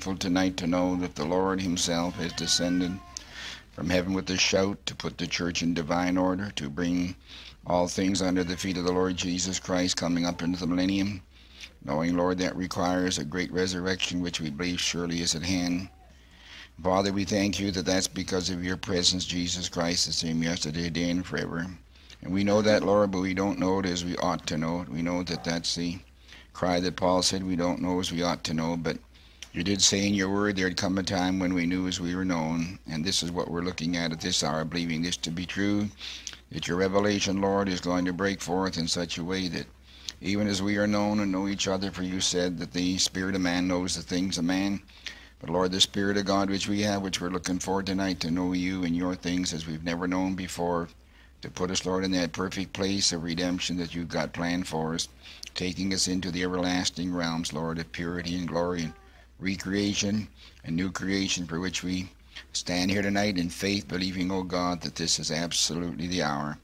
Grateful tonight to know that the Lord Himself has descended from heaven with a shout to put the church in divine order, to bring all things under the feet of the Lord Jesus Christ coming up into the millennium. Knowing, Lord, that requires a great resurrection, which we believe surely is at hand. Father, we thank you that that's because of your presence, Jesus Christ, the same yesterday, today, and forever. And we know that, Lord, but we don't know it as we ought to know it. We know that that's the cry that Paul said we don't know as we ought to know, but you did say in your word there'd come a time when we knew as we were known, and this is what we're looking at at this hour, believing this to be true, that your revelation, Lord, is going to break forth in such a way that even as we are known and know each other, for you said that the spirit of man knows the things of man, but Lord, the Spirit of God which we have, which we're looking for tonight to know you and your things as we've never known before, to put us, Lord, in that perfect place of redemption that you've got planned for us taking us into the everlasting realms, Lord, of purity and glory. and recreation and new creation for which we stand here tonight in faith, believing, O God, that this is absolutely the hour.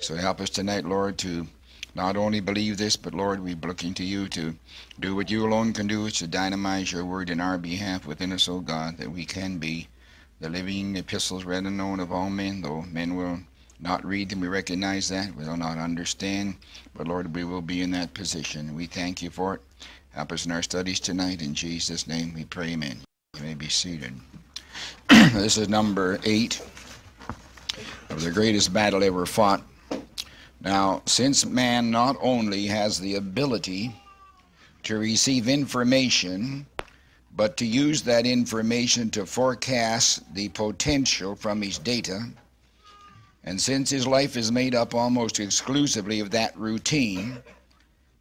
So help us tonight, Lord, to not only believe this, but Lord, we're looking to you to do what you alone can do, is to dynamize your word in our behalf within us, O God, that we can be the living epistles read and known of all men, though men will not read them. We recognize that. We will not understand. But Lord, we will be in that position. We thank you for it. Help us in our studies tonight. In Jesus' name we pray, amen. You may be seated. this is number eight of the greatest battle ever fought. Now, since man not only has the ability to receive information, but to use that information to forecast the potential from his data, and since his life is made up almost exclusively of that routine,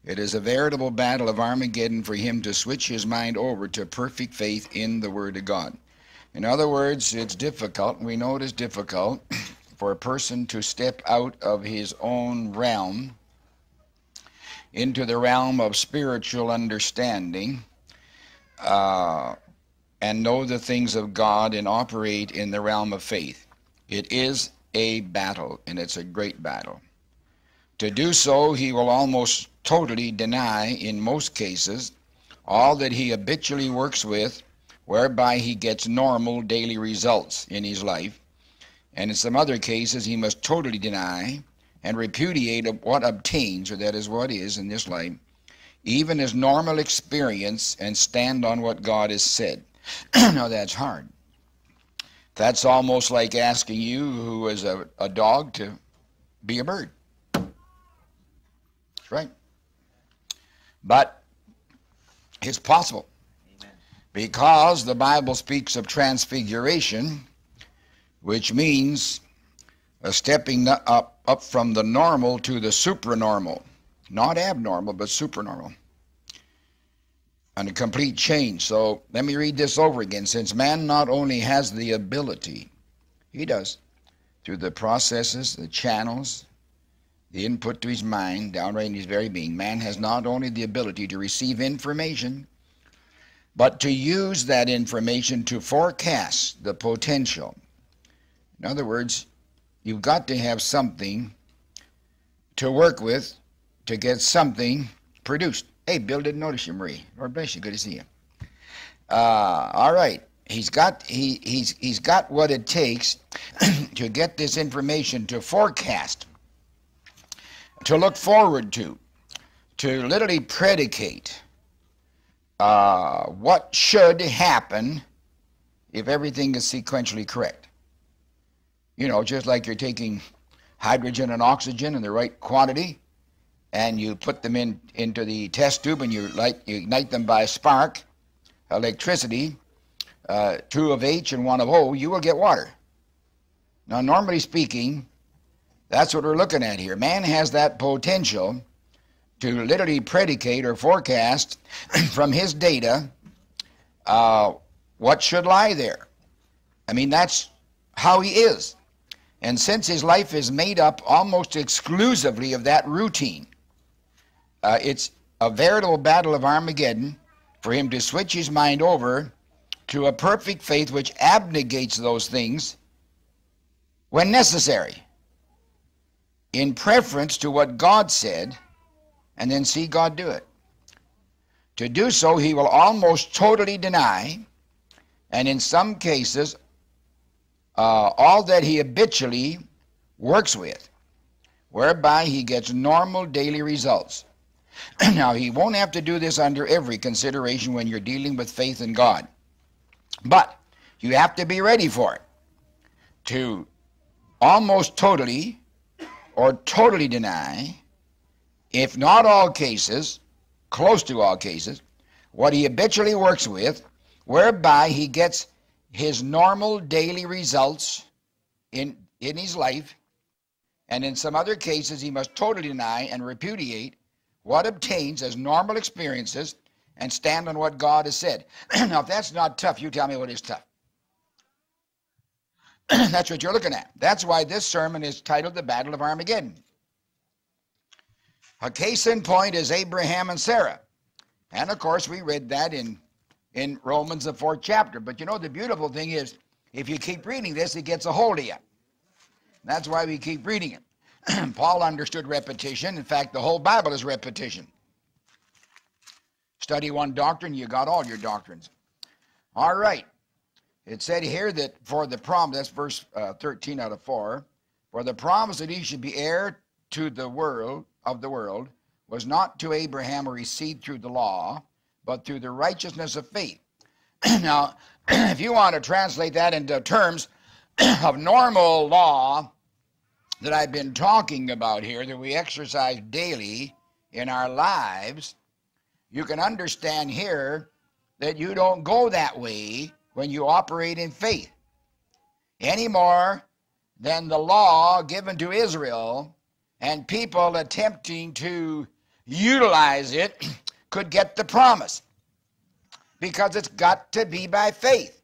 it is a veritable battle of Armageddon for him to switch his mind over to perfect faith in the Word of God. In other words, it's difficult, we know it is difficult, for a person to step out of his own realm into the realm of spiritual understanding uh, and know the things of God and operate in the realm of faith. It is a battle, and it's a great battle. To do so, he will almost totally deny, in most cases, all that he habitually works with, whereby he gets normal daily results in his life. And in some other cases, he must totally deny and repudiate what obtains, or that is what is in this life, even as normal experience, and stand on what God has said. now, that's hard. That's almost like asking you, who is a, a dog, to be a bird. That's right. But it's possible. Because the Bible speaks of transfiguration, which means a stepping up, up from the normal to the supranormal. Not abnormal, but supranormal and a complete change. So let me read this over again. Since man not only has the ability, he does, through the processes, the channels, the input to his mind, downright in his very being, man has not only the ability to receive information, but to use that information to forecast the potential. In other words, you've got to have something to work with to get something produced. Hey, Bill didn't notice you, Marie. Lord bless you. Good to see you. Uh, all right. He's got he he's he's got what it takes to get this information to forecast, to look forward to, to literally predicate uh, what should happen if everything is sequentially correct. You know, just like you're taking hydrogen and oxygen in the right quantity, and you put them in into the test tube and you light you ignite them by a spark electricity uh, two of H and one of O you will get water now normally speaking that's what we're looking at here. Man has that potential to literally predicate or forecast from his data uh, what should lie there. I mean that's how he is. And since his life is made up almost exclusively of that routine uh, it's a veritable battle of Armageddon for him to switch his mind over to a perfect faith which abnegates those things when necessary in preference to what God said and then see God do it. To do so, he will almost totally deny, and in some cases, uh, all that he habitually works with, whereby he gets normal daily results. now, he won't have to do this under every consideration when you're dealing with faith in God. But you have to be ready for it. To almost totally or totally deny, if not all cases, close to all cases, what he habitually works with, whereby he gets his normal daily results in, in his life, and in some other cases he must totally deny and repudiate what obtains as normal experiences and stand on what God has said. now, if that's not tough, you tell me what is tough. that's what you're looking at. That's why this sermon is titled The Battle of Armageddon. A case in point is Abraham and Sarah. And of course, we read that in, in Romans, the fourth chapter. But you know, the beautiful thing is, if you keep reading this, it gets a hold of you. That's why we keep reading it. Paul understood repetition. In fact, the whole Bible is repetition. Study one doctrine, you got all your doctrines. All right. It said here that for the promise, that's verse uh, 13 out of 4, for the promise that he should be heir to the world of the world was not to Abraham a received through the law, but through the righteousness of faith. now, if you want to translate that into terms of normal law that I've been talking about here, that we exercise daily in our lives, you can understand here that you don't go that way when you operate in faith any more than the law given to Israel and people attempting to utilize it could get the promise. Because it's got to be by faith.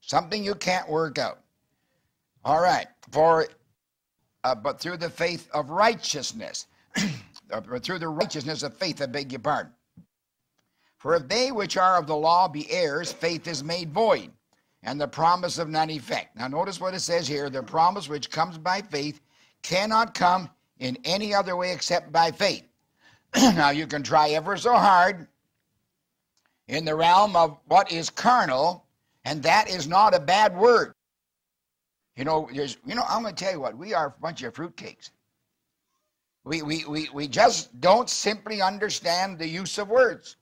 Something you can't work out. All right. For uh, but through the faith of righteousness or through the righteousness of faith i beg your pardon for if they which are of the law be heirs, faith is made void, and the promise of none effect. Now, notice what it says here the promise which comes by faith cannot come in any other way except by faith. now, you can try ever so hard in the realm of what is carnal, and that is not a bad word. You know, there's, you know, I'm going to tell you what, we are a bunch of fruitcakes. We, we, we, we just don't simply understand the use of words.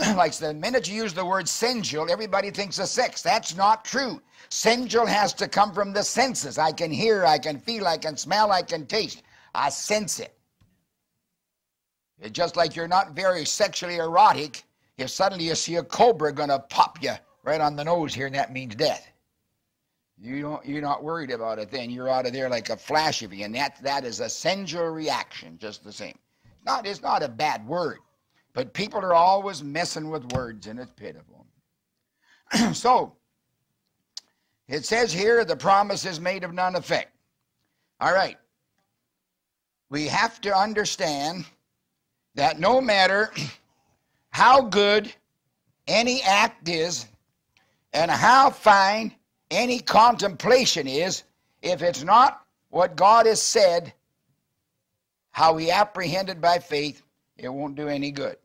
like the minute you use the word sensual, everybody thinks of sex. That's not true. Sensual has to come from the senses. I can hear, I can feel, I can smell, I can taste. I sense it. It's just like you're not very sexually erotic if suddenly you see a cobra gonna pop you right on the nose here, and that means death. You don't, you're not worried about it then. You're out of there like a flash of you, and that, that is a sensual reaction, just the same. Not, it's not a bad word. But people are always messing with words, and it's pitiful. so, it says here the promise is made of none effect. All right. We have to understand that no matter how good any act is and how fine any contemplation is, if it's not what God has said, how we apprehend it by faith, it won't do any good.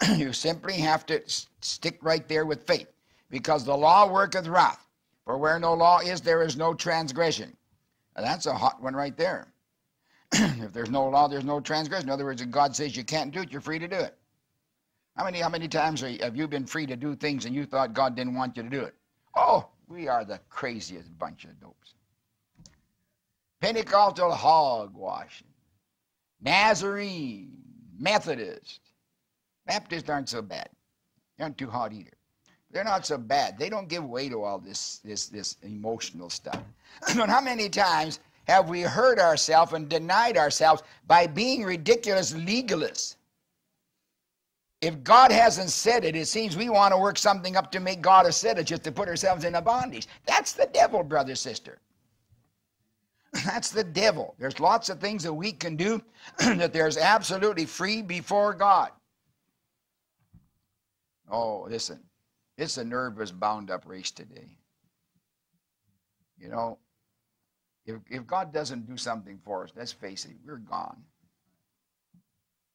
you simply have to stick right there with faith because the law worketh wrath. For where no law is, there is no transgression. Now, that's a hot one right there. if there's no law, there's no transgression. In other words, if God says you can't do it, you're free to do it. How many, how many times have you been free to do things and you thought God didn't want you to do it? Oh, we are the craziest bunch of dopes. Pentecostal hogwash, Nazarene, Methodist, Baptists aren't so bad. They aren't too hot either. They're not so bad. They don't give way to all this this this emotional stuff. but how many times have we hurt ourselves and denied ourselves by being ridiculous legalists? If God hasn't said it, it seems we want to work something up to make God have said it just to put ourselves in a bondage. That's the devil, brother, sister. That's the devil. There's lots of things that we can do that there's absolutely free before God. Oh, listen, it's a nervous, bound up race today. You know, if, if God doesn't do something for us, let's face it, we're gone.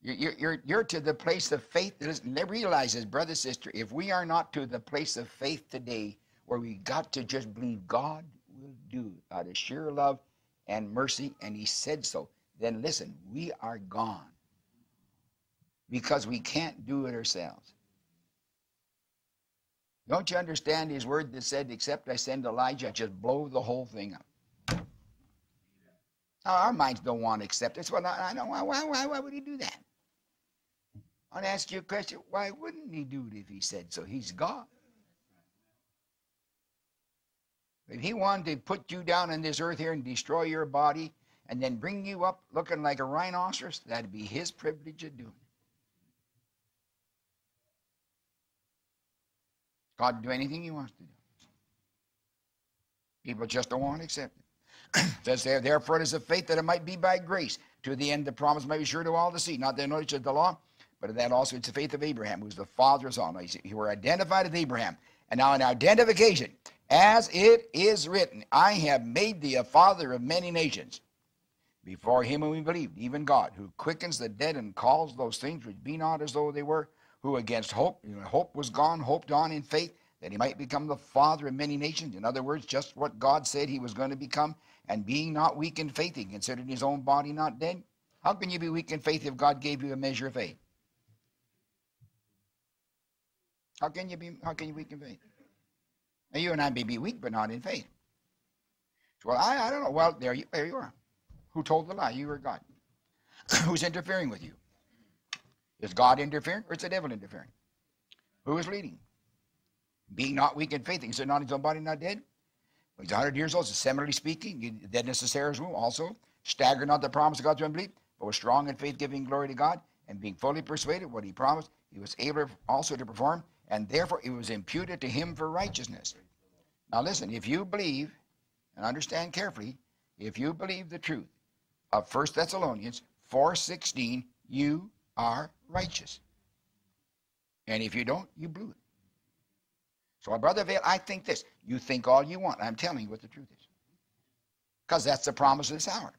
You're, you're, you're to the place of faith. Listen, realize this, brother, sister, if we are not to the place of faith today where we got to just believe God will do out of sheer love and mercy, and He said so, then listen, we are gone because we can't do it ourselves. Don't you understand his word that said, except I send Elijah, just blow the whole thing up? Now, our minds don't want to accept this. Well, I don't. Why, why, why would he do that? I want to ask you a question. Why wouldn't he do it if he said so? He's God. If he wanted to put you down in this earth here and destroy your body and then bring you up looking like a rhinoceros, that'd be his privilege of doing it. God can do anything he wants to do. People just don't want to accept it. says there, therefore it is of faith that it might be by grace. To the end the promise may be sure to all the seed, not the knowledge of the law, but that also it's the faith of Abraham, who's the father of all. Now, you were identified as Abraham. And now an identification, as it is written, I have made thee a father of many nations. Before him we believed, even God, who quickens the dead and calls those things which be not as though they were, who against hope, you know, hope was gone, hoped on in faith, that he might become the father of many nations. In other words, just what God said he was going to become. And being not weak in faith, he considered his own body not dead. How can you be weak in faith if God gave you a measure of faith? How can you be how can you be weak in faith? Now you and I may be weak, but not in faith. Well, I, I don't know. Well, there you there you are. Who told the lie? You or God? Who's interfering with you? Is God interfering or is the devil interfering? Who is leading? Being not weak in faith, he said, not his own body not dead. When he's 100 years old, so similarly speaking, deadness of Sarah's womb also. Stagger not the promise of God to unbelief, but was strong in faith, giving glory to God, and being fully persuaded what he promised, he was able also to perform, and therefore it was imputed to him for righteousness. Now listen, if you believe, and understand carefully, if you believe the truth of 1 Thessalonians 4.16, you are righteous. And if you don't, you blew it. So, Brother Vayle, I think this. You think all you want. I'm telling you what the truth is. Because that's the promise of this hour.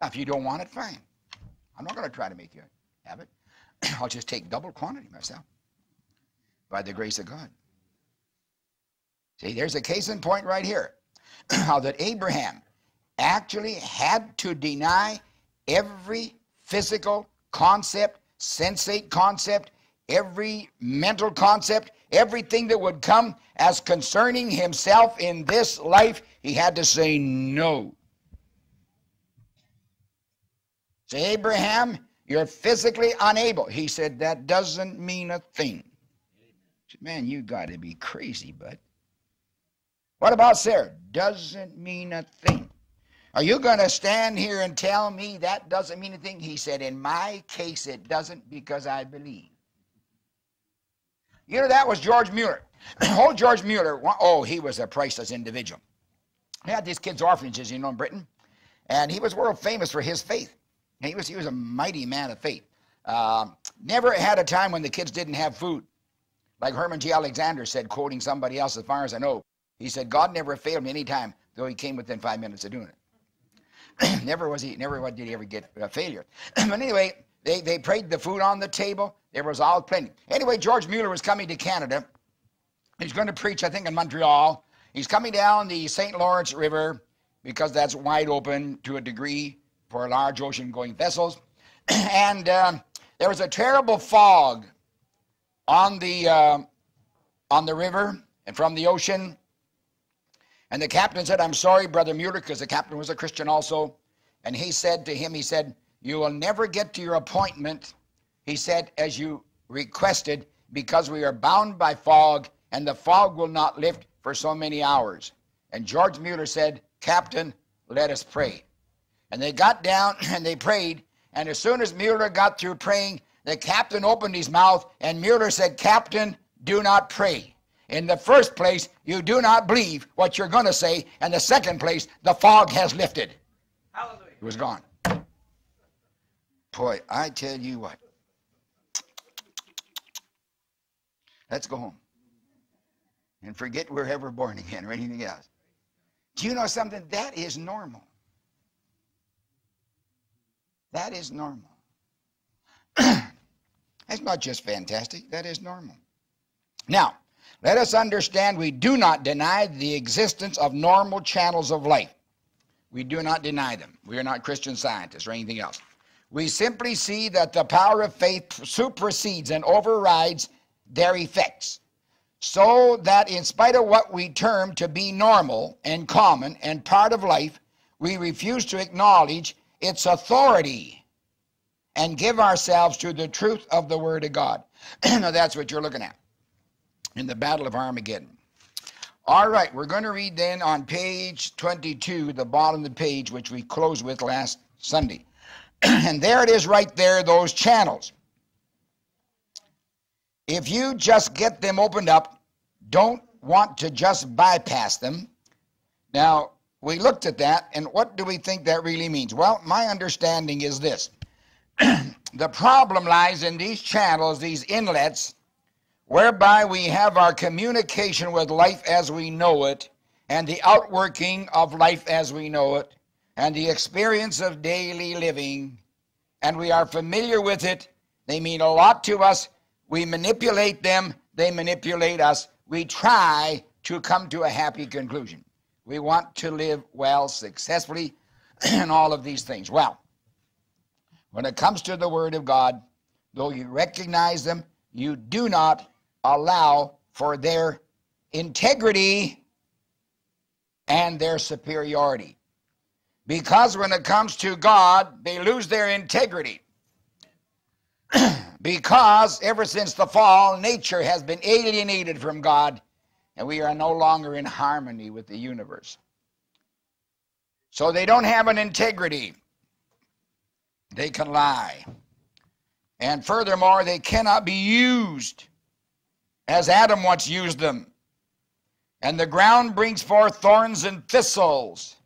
Now, if you don't want it, fine. I'm not going to try to make you have it. I'll just take double quantity myself by the grace of God. See, there's a case in point right here. How that Abraham actually had to deny every physical concept, sensate concept, every mental concept, everything that would come as concerning himself in this life, he had to say no. Say, Abraham, you're physically unable. He said, that doesn't mean a thing. Said, Man, you got to be crazy, bud. What about Sarah? Doesn't mean a thing. Are you going to stand here and tell me that doesn't mean a thing? He said, In my case, it doesn't because I believe. You know, that was George Mueller. Old George Mueller, oh, he was a priceless individual. He had these kids' orphanages, you know, in Britain, and he was world famous for his faith. He was, he was a mighty man of faith. Uh, never had a time when the kids didn't have food. Like Herman G. Alexander said, quoting somebody else as far as I know, he said, God never failed me any time, though he came within five minutes of doing it. never was he, never did he ever get a failure. but anyway, they, they prayed the food on the table. There was all plenty. Anyway, George Mueller was coming to Canada. He's going to preach, I think, in Montreal. He's coming down the St. Lawrence River because that's wide open to a degree for large ocean going vessels. and uh, there was a terrible fog on the, uh, on the river and from the ocean. And the captain said, I'm sorry, Brother Mueller, because the captain was a Christian also. And he said to him, he said, You will never get to your appointment he said, as you requested, because we are bound by fog, and the fog will not lift for so many hours. And George Mueller said, Captain, let us pray. And they got down and they prayed. And as soon as Mueller got through praying, the captain opened his mouth, and Mueller said, Captain, do not pray. In the first place, you do not believe what you're going to say. And the second place, the fog has lifted. Hallelujah. It was gone. Boy, I tell you what. Let's go home. And forget we're ever born again or anything else. Do you know something? That is normal. That is normal. That's not just fantastic, that is normal. Now, let us understand we do not deny the existence of normal channels of life. We do not deny them. We are not Christian scientists or anything else. We simply see that the power of faith supersedes and overrides their effects. So that in spite of what we term to be normal and common and part of life, we refuse to acknowledge its authority and give ourselves to the truth of the Word of God. now, that's what you're looking at in the Battle of Armageddon. All right, we're going to read then on page 22, the bottom of the page, which we closed with last Sunday. and there it is right there, those channels. If you just get them opened up, don't want to just bypass them. Now, we looked at that, and what do we think that really means? Well, my understanding is this the problem lies in these channels, these inlets, whereby we have our communication with life as we know it, and the outworking of life as we know it, and the experience of daily living, and we are familiar with it. They mean a lot to us. We manipulate them, they manipulate us. We try to come to a happy conclusion. We want to live well, successfully, and all of these things. Well, when it comes to the Word of God, though you recognize them, you do not allow for their integrity and their superiority. Because when it comes to God, they lose their integrity. because ever since the fall, nature has been alienated from God, and we are no longer in harmony with the universe. So they don't have an integrity. They can lie. And furthermore, they cannot be used as Adam once used them. And the ground brings forth thorns and thistles.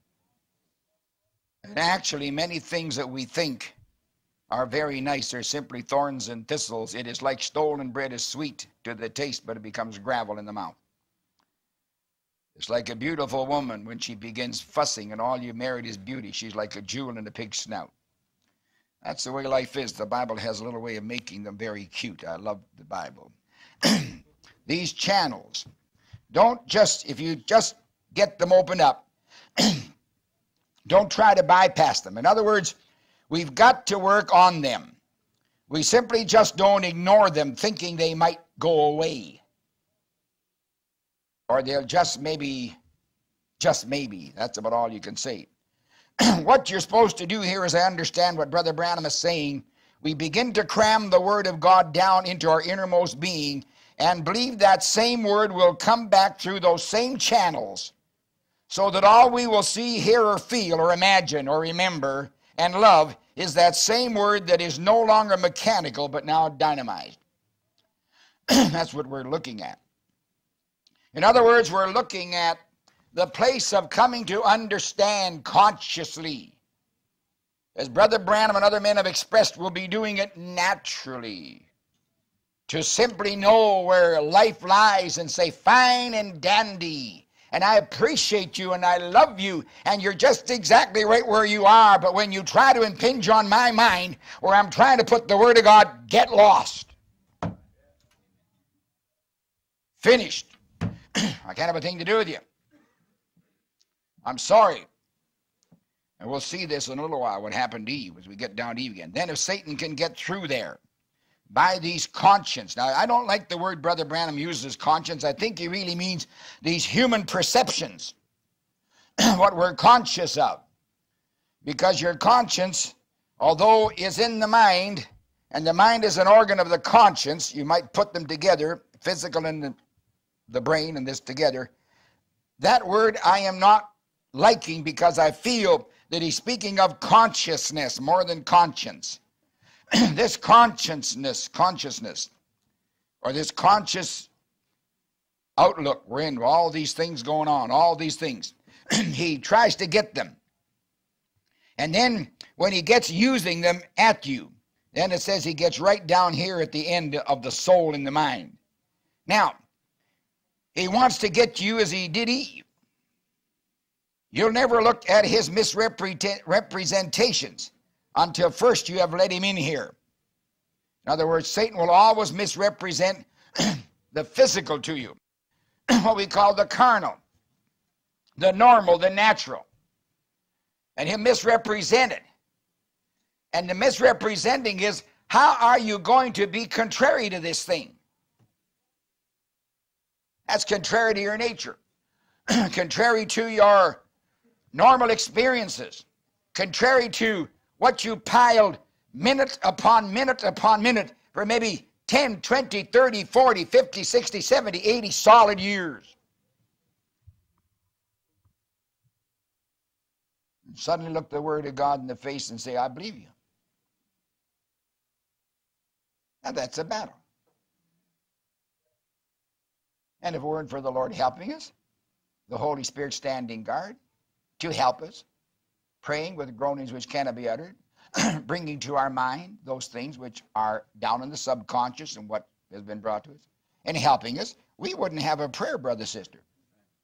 And actually, many things that we think are very nice are simply thorns and thistles. It is like stolen bread is sweet to the taste, but it becomes gravel in the mouth. It's like a beautiful woman when she begins fussing and all you married is beauty. She's like a jewel in a pig's snout. That's the way life is. The Bible has a little way of making them very cute. I love the Bible. These channels, don't just, if you just get them opened up, Don't try to bypass them. In other words, we've got to work on them. We simply just don't ignore them thinking they might go away. Or they'll just maybe, just maybe. That's about all you can say. what you're supposed to do here is I understand what Brother Branham is saying. We begin to cram the Word of God down into our innermost being and believe that same Word will come back through those same channels so that all we will see, hear, or feel, or imagine, or remember, and love is that same word that is no longer mechanical but now dynamized. That's what we're looking at. In other words, we're looking at the place of coming to understand consciously. As Brother Branham and other men have expressed, we'll be doing it naturally. To simply know where life lies and say, fine and dandy and I appreciate you and I love you and you're just exactly right where you are. But when you try to impinge on my mind where I'm trying to put the Word of God, get lost. Finished. I can't have a thing to do with you. I'm sorry. And we'll see this in a little while, what happened to Eve as we get down to Eve again. Then if Satan can get through there, by these conscience. Now, I don't like the word Brother Branham uses conscience. I think he really means these human perceptions, what we're conscious of. Because your conscience, although is in the mind, and the mind is an organ of the conscience, you might put them together, physical and the, brain and this together. That word I am not liking because I feel that he's speaking of consciousness more than conscience. this consciousness, consciousness, or this conscious outlook we're in, all these things going on, all these things, he tries to get them. And then when he gets using them at you, then it says he gets right down here at the end of the soul and the mind. Now, he wants to get you as he did Eve. You'll never look at his misrepresentations until first you have let him in here. In other words, Satan will always misrepresent the physical to you, what we call the carnal, the normal, the natural. And he'll misrepresent it. And the misrepresenting is how are you going to be contrary to this thing? That's contrary to your nature, contrary to your normal experiences, contrary to what you piled minute upon minute upon minute for maybe 10, 20, 30, 40, 50, 60, 70, 80 solid years. And suddenly look the Word of God in the face and say, I believe you. Now that's a battle. And if it weren't for the Lord helping us, the Holy Spirit standing guard to help us, praying with groanings which cannot be uttered, bringing to our mind those things which are down in the subconscious and what has been brought to us, and helping us, we wouldn't have a prayer, brother, sister.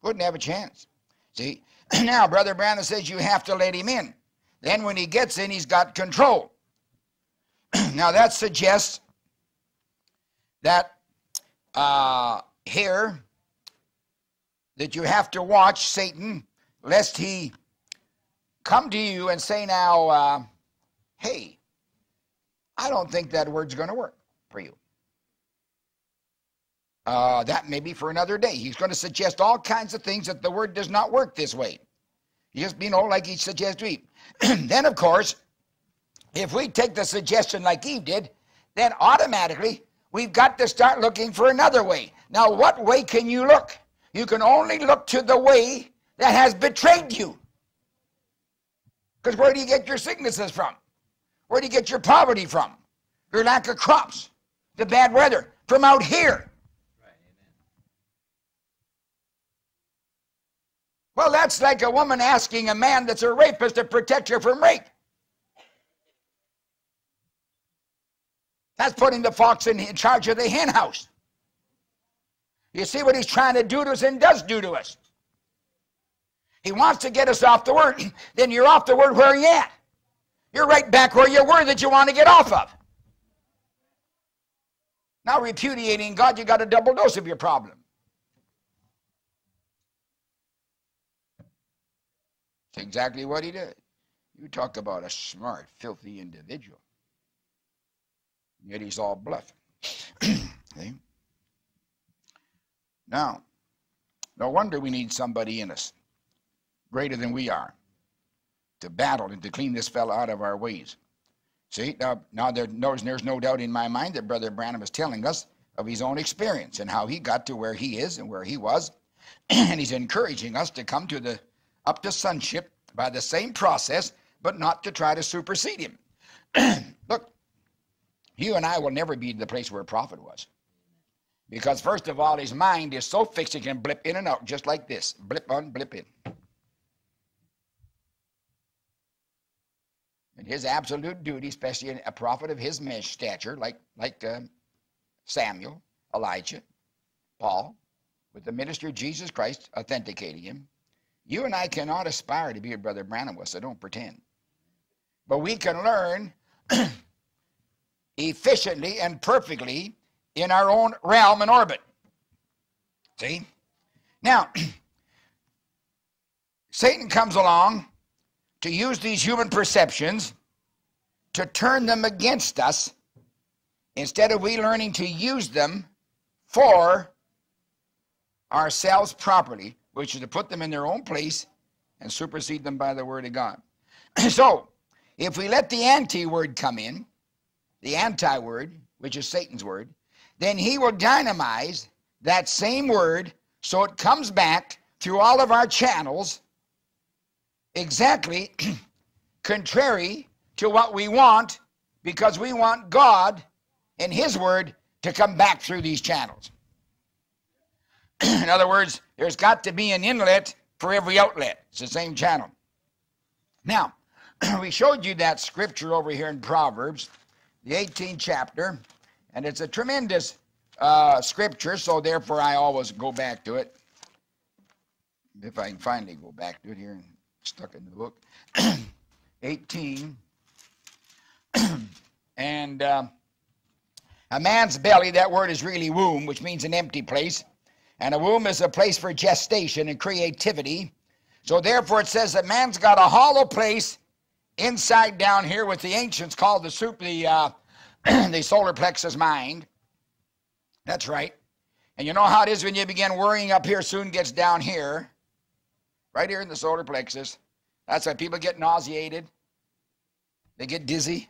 Wouldn't have a chance. See, now Brother Branham says you have to let him in. Then when he gets in, he's got control. now that suggests that uh, here that you have to watch Satan lest he come to you and say now, uh, hey, I don't think that word's going to work for you. Uh, that may be for another day. He's going to suggest all kinds of things that the word does not work this way. Just, you know, like he suggests we. then, of course, if we take the suggestion like Eve did, then automatically we've got to start looking for another way. Now, what way can you look? You can only look to the way that has betrayed you. Because where do you get your sicknesses from? Where do you get your poverty from? Your lack of crops, the bad weather, from out here. Well, that's like a woman asking a man that's a rapist to protect her from rape. That's putting the fox in charge of the hen house. You see what he's trying to do to us and does do to us. He wants to get us off the word. Then you're off the word where are you at. You're right back where you were that you want to get off of. Now repudiating God, you got a double dose of your problem. That's exactly what he did. You talk about a smart, filthy individual. Yet he's all. See? Now, no wonder we need somebody in us greater than we are to battle and to clean this fellow out of our ways. See, now, now there, there's no doubt in my mind that Brother Branham is telling us of his own experience and how he got to where he is and where he was. and he's encouraging us to come to the up to sonship by the same process, but not to try to supersede him. Look, you and I will never be the place where a prophet was. Because first of all, his mind is so fixed he can blip in and out just like this. Blip on, blip in. And his absolute duty, especially a prophet of his stature, like, like uh, Samuel, Elijah, Paul, with the ministry of Jesus Christ authenticating him, you and I cannot aspire to be what Brother Branham was, so don't pretend. But we can learn efficiently and perfectly in our own realm and orbit. See? Now, Satan comes along to use these human perceptions to turn them against us instead of we learning to use them for ourselves properly, which is to put them in their own place and supersede them by the word of God. so, if we let the anti word come in, the anti word, which is Satan's word, then he will dynamize that same word so it comes back through all of our channels exactly contrary to what we want because we want God and His Word to come back through these channels. in other words, there's got to be an inlet for every outlet. It's the same channel. Now, we showed you that scripture over here in Proverbs, the 18th chapter, and it's a tremendous uh, scripture, so therefore I always go back to it. If I can finally go back to it here and stuck in the book. 18 and uh, a man's belly, that word is really womb, which means an empty place. And a womb is a place for gestation and creativity. So therefore, it says that man's got a hollow place inside down here, with the ancients called the soup the uh, the solar plexus mind. That's right. And you know how it is when you begin worrying up here, soon gets down here, right here in the solar plexus. That's why people get nauseated. They get dizzy.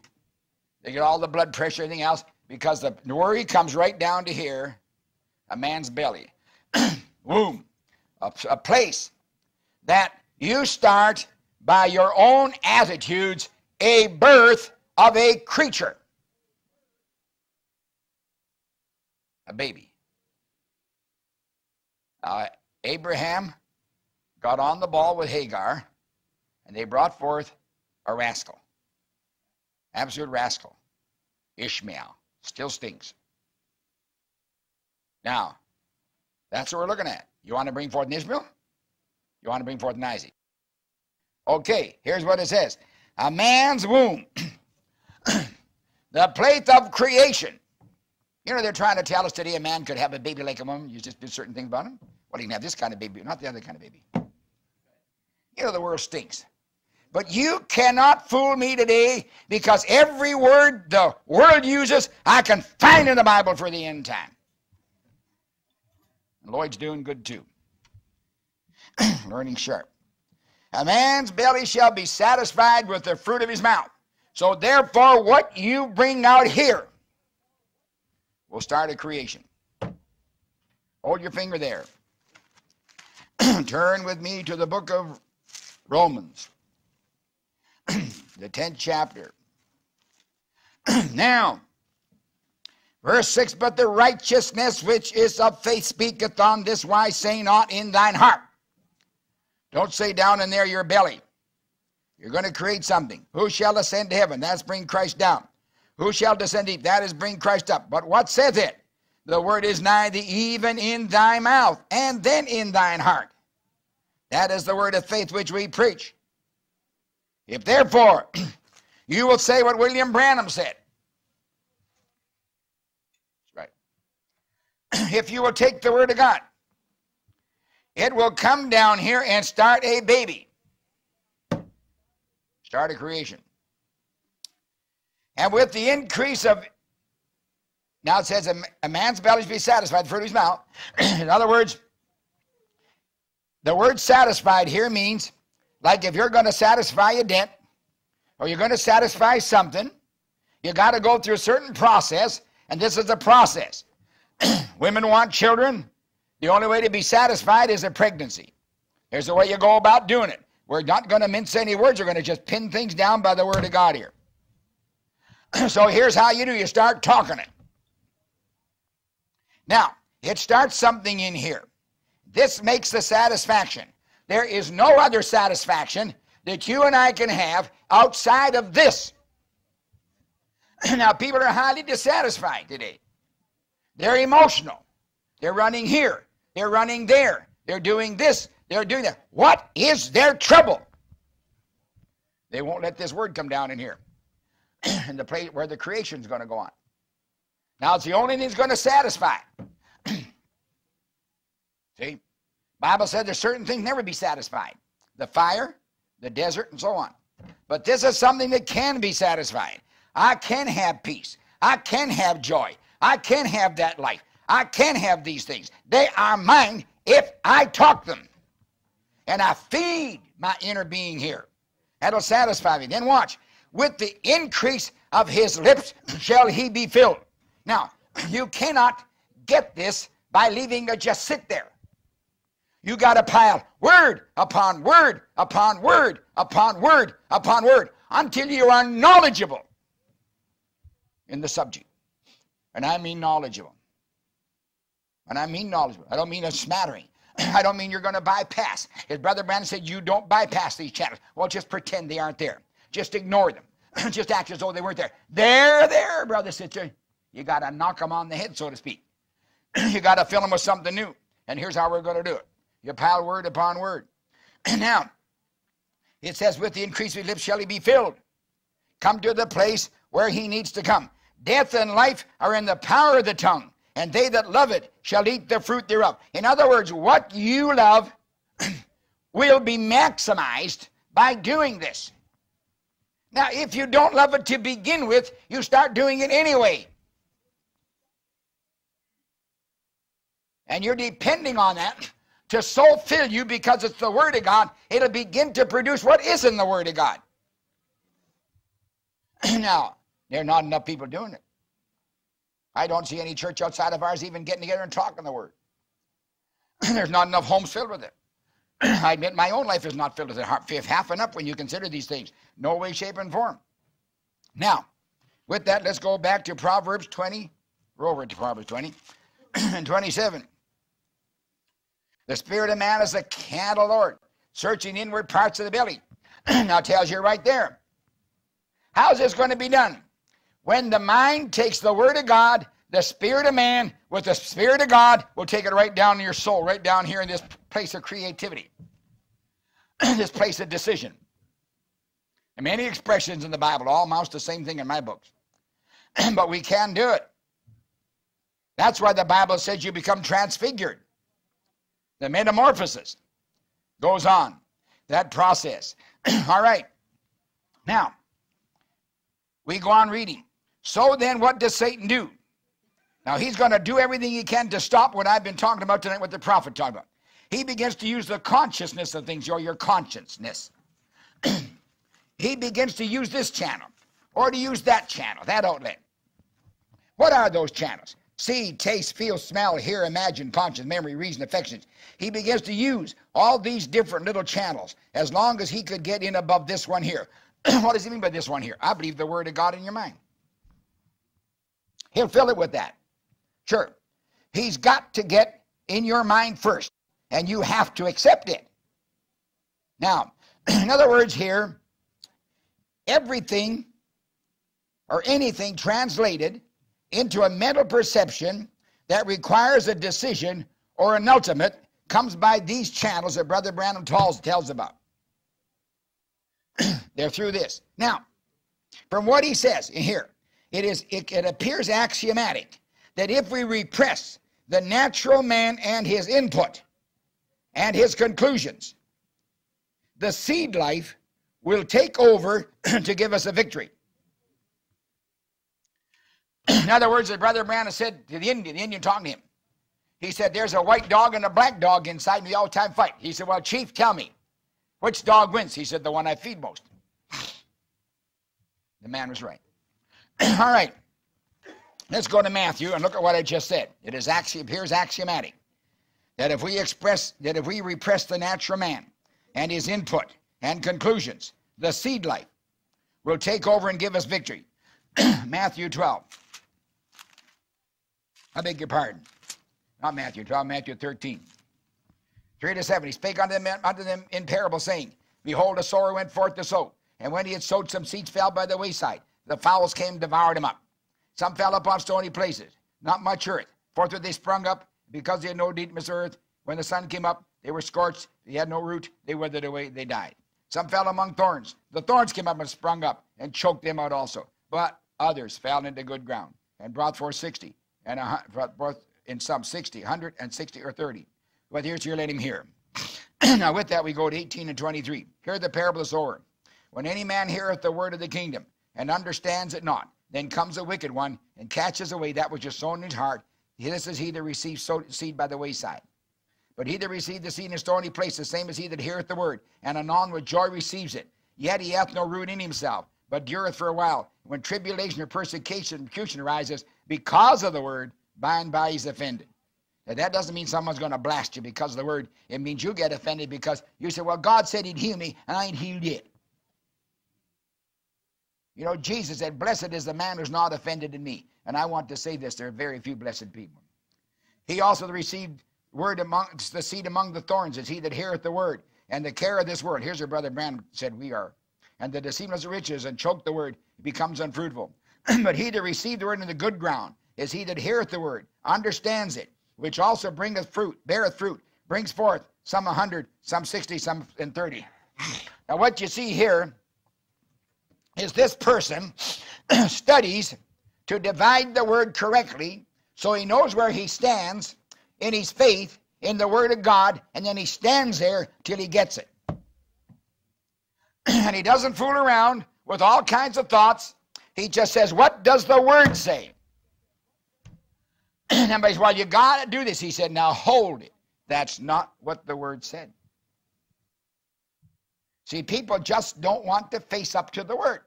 They get all the blood pressure, everything else, because the worry comes right down to here, a man's belly, womb, a, a place that you start by your own attitudes a birth of a creature, a baby. Uh, Abraham got on the ball with Hagar, and they brought forth a rascal, absolute rascal, Ishmael. Still stinks. Now, that's what we're looking at. You want to bring forth an Ishmael? You want to bring forth an Isaac? Okay, here's what it says A man's womb, the place of creation. You know, they're trying to tell us today a man could have a baby like a woman. You just do certain things about him. Well, he can have this kind of baby, not the other kind of baby. You know, the world stinks. But you cannot fool me today because every word the world uses, I can find in the Bible for the end time. Lloyd's doing good too. Learning sharp. A man's belly shall be satisfied with the fruit of his mouth. So therefore, what you bring out here will start a creation. Hold your finger there. Turn with me to the book of Romans, the 10th chapter. now, verse 6 But the righteousness which is of faith speaketh on this wise, saying, Not in thine heart don't say down in there your belly. You're going to create something. Who shall ascend to heaven? That's bring Christ down. Who shall descend deep? That is bring Christ up. But what saith it? The word is nigh thee, even in thy mouth, and then in thine heart. That is the word of faith which we preach. If therefore you will say what William Branham said, right. if you will take the word of God it will come down here and start a baby. Start a creation. And with the increase of, now it says a, a man's belly shall be satisfied, the fruit of his mouth. In other words, the word satisfied here means like if you're going to satisfy a debt or you're going to satisfy something, you got to go through a certain process, and this is the process. Women want children, the only way to be satisfied is a pregnancy. Here's the way you go about doing it. We're not going to mince any words. We're going to just pin things down by the Word of God here. so here's how you do you start talking it. Now, it starts something in here. This makes the satisfaction. There is no other satisfaction that you and I can have outside of this. now, people are highly dissatisfied today. They're emotional. They're running here. They're running there. They're doing this. They're doing that. What is their trouble? They won't let this word come down in here. and the place where the creation is going to go on. Now it's the only thing that's going to satisfy. See? Bible said there's certain things never be satisfied. The fire, the desert, and so on. But this is something that can be satisfied. I can have peace. I can have joy. I can have that life. I can have these things. They are mine if I talk them. And I feed my inner being here. That'll satisfy me. Then watch. With the increase of his lips shall he be filled. Now, you cannot get this by leaving it just sit there. You got to pile word upon word upon word upon word upon word until you are knowledgeable in the subject. And I mean knowledgeable. And I mean knowledgeable. I don't mean a smattering. I don't mean you're going to bypass. His brother Branham said, You don't bypass these channels. Well, just pretend they aren't there. Just ignore them. just act as though they weren't there. They're there, brother, sister. You got to knock them on the head, so to speak. you got to fill them with something new. And here's how we're going to do it you pile word upon word. now, it says, With the increase of lips shall he be filled. Come to the place where he needs to come. Death and life are in the power of the tongue, and they that love it shall eat the fruit thereof. In other words, what you love will be maximized by doing this. Now, if you don't love it to begin with, you start doing it anyway. And you're depending on that to so fill you because it's the Word of God, it'll begin to produce what is in the Word of God. now, there are not enough people doing it. I don't see any church outside of ours even getting together and talking the Word. There's not enough homes filled with it. I admit my own life is not filled with it. If half enough when you consider these things. No way, shape, and form. Now, with that, let's go back to Proverbs 20. We're over to Proverbs 20 and 27. The spirit of man is the candle, Lord, searching inward parts of the belly. now tells you right there. How's this going to be done? When the mind takes the word of God, the spirit of man with the spirit of God will take it right down in your soul, right down here in this place of creativity, this place of decision. And many expressions in the Bible all amounts to the same thing in my books. but we can do it. That's why the Bible says you become transfigured. The metamorphosis goes on, that process. All right. Now, we go on reading. So then, what does Satan do? Now, he's going to do everything he can to stop what I've been talking about tonight, what the prophet talked about. He begins to use the consciousness of things, or your consciousness. he begins to use this channel, or to use that channel, that outlet. What are those channels? see, taste, feel, smell, hear, imagine, conscience, memory, reason, affections. He begins to use all these different little channels as long as he could get in above this one here. what does he mean by this one here? I believe the word of God in your mind. He'll fill it with that. Sure. He's got to get in your mind first, and you have to accept it. Now, in other words, here, everything or anything translated into a mental perception that requires a decision or an ultimate comes by these channels that Brother Branham tells, tells about. They're through this. Now, from what he says in here, it is it, it appears axiomatic that if we repress the natural man and his input and his conclusions, the seed life will take over to give us a victory. In other words, as Brother Branham said to the Indian, the Indian talking to him, he said, There's a white dog and a black dog inside me all the time fight. He said, Well, Chief, tell me, which dog wins? He said, The one I feed most. The man was right. all right. Let's go to Matthew and look at what I just said. It is axi- appears axiomatic that if we express that if we repress the natural man and his input and conclusions, the seed life will take over and give us victory. Matthew 12. I beg your pardon. Not Matthew 12, Matthew 13. 3 to 7. He spake unto them, unto them in parable, saying, Behold, a sower went forth to sow. And when he had sowed, some seeds fell by the wayside. The fowls came devoured them up. Some fell upon stony places, not much earth. Forthwith they sprung up, because they had no deepness of earth. When the sun came up, they were scorched. They had no root. They withered away. They died. Some fell among thorns. The thorns came up and sprung up and choked them out also. But others fell into good ground and brought forth sixty and a, both in some sixty, hundred and sixty or 30. But here's your let him hear. now with that we go to 18 and 23. Hear the parable of sower. When any man heareth the word of the kingdom and understands it not, then comes a wicked one and catches away that which is sown in his heart. This is he that receives seed by the wayside. But he that received the seed in a stony place, the same as he that heareth the word, and anon with joy receives it. Yet he hath no root in himself, but dureth for a while. When tribulation or persecution, persecution arises, because of the word, by and by he's offended. Now, that doesn't mean someone's going to blast you because of the word. It means you get offended because you say, well, God said he'd heal me, and I ain't healed yet. You know, Jesus said, blessed is the man who's not offended in me. And I want to say this, there are very few blessed people. He also received word amongst the seed among the thorns is he that heareth the word and the care of this world. Here's your brother Branham said we are. And the deceitfulness of riches and choke the word becomes unfruitful. but he that received the word in the good ground is he that heareth the word, understands it, which also bringeth fruit, beareth fruit, brings forth some a hundred, some sixty, some and thirty. Now, what you see here is this person studies to divide the word correctly so he knows where he stands in his faith in the word of God, and then he stands there till he gets it. and he doesn't fool around with all kinds of thoughts. He just says, What does the word say? and everybody's, Well, you got to do this. He said, Now hold it. That's not what the word said. See, people just don't want to face up to the word.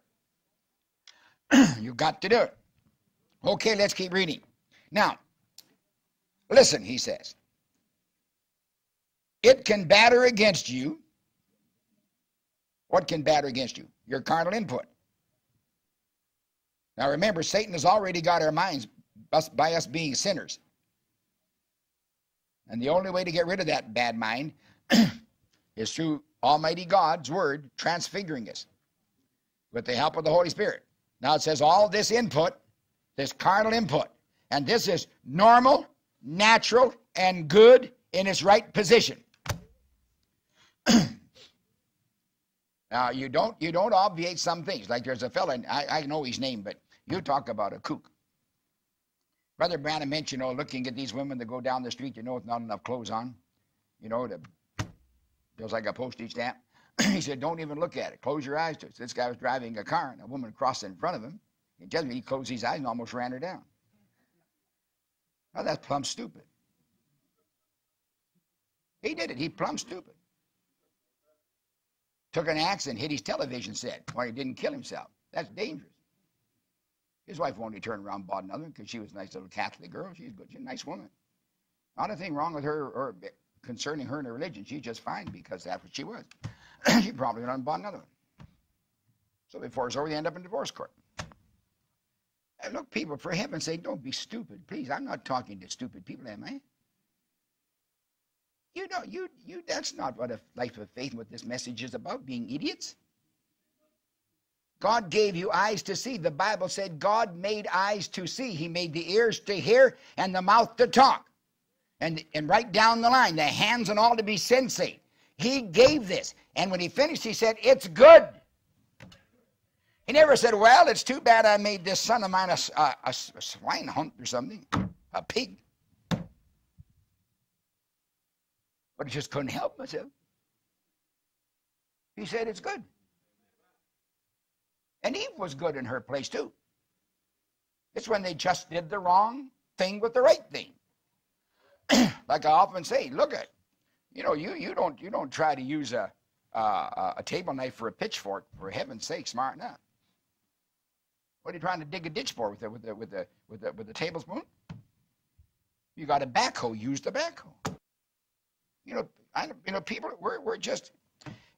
You've got to do it. Okay, let's keep reading. Now, listen, he says. It can batter against you. What can batter against you? Your carnal input. Now remember, Satan has already got our minds by us being sinners. And the only way to get rid of that bad mind is through Almighty God's Word transfiguring us with the help of the Holy Spirit. Now it says all this input, this carnal input, and this is normal, natural, and good in its right position. now you don't you don't obviate some things. Like there's a fellow, I, I know his name, but you talk about a kook. Brother Branham mentioned, you know, looking at these women that go down the street, you know, with not enough clothes on, you know, to, feels like a postage stamp. he said, don't even look at it. Close your eyes to it. So this guy was driving a car, and a woman crossed in front of him. And He just he closed his eyes and almost ran her down. Now that's plumb stupid. He did it. He plumb stupid. Took an axe and hit his television set while he didn't kill himself. That's dangerous. His wife wanted to turn around and bought another one because she was a nice little Catholic girl. She's good. She's a nice woman. Not a thing wrong with her or concerning her and her religion. She's just fine because that's what she was. she probably went on and bought another one. So before it's over, they end up in divorce court. Look, people, for heaven's sake, don't be stupid. Please, I'm not talking to stupid people, am I? You know, you you that's not what a life of faith, what this message is about, being idiots. God gave you eyes to see. The Bible said God made eyes to see. He made the ears to hear and the mouth to talk. And, and right down the line, the hands and all to be sensate. He gave this. And when he finished, he said, It's good. He never said, Well, it's too bad I made this son of mine a, a, a swine hunt or something, a pig. But I just couldn't help myself. He said, It's good. And Eve was good in her place too. It's when they just did the wrong thing with the right thing. like I often say, look at, you know, you you don't you don't try to use a a, a table knife for a pitchfork. For heaven's sake, smart enough. What are you trying to dig a ditch for with the with the with the with the, with the tablespoon? You got a backhoe. Use the backhoe. You know, I, you know, people. We're we're just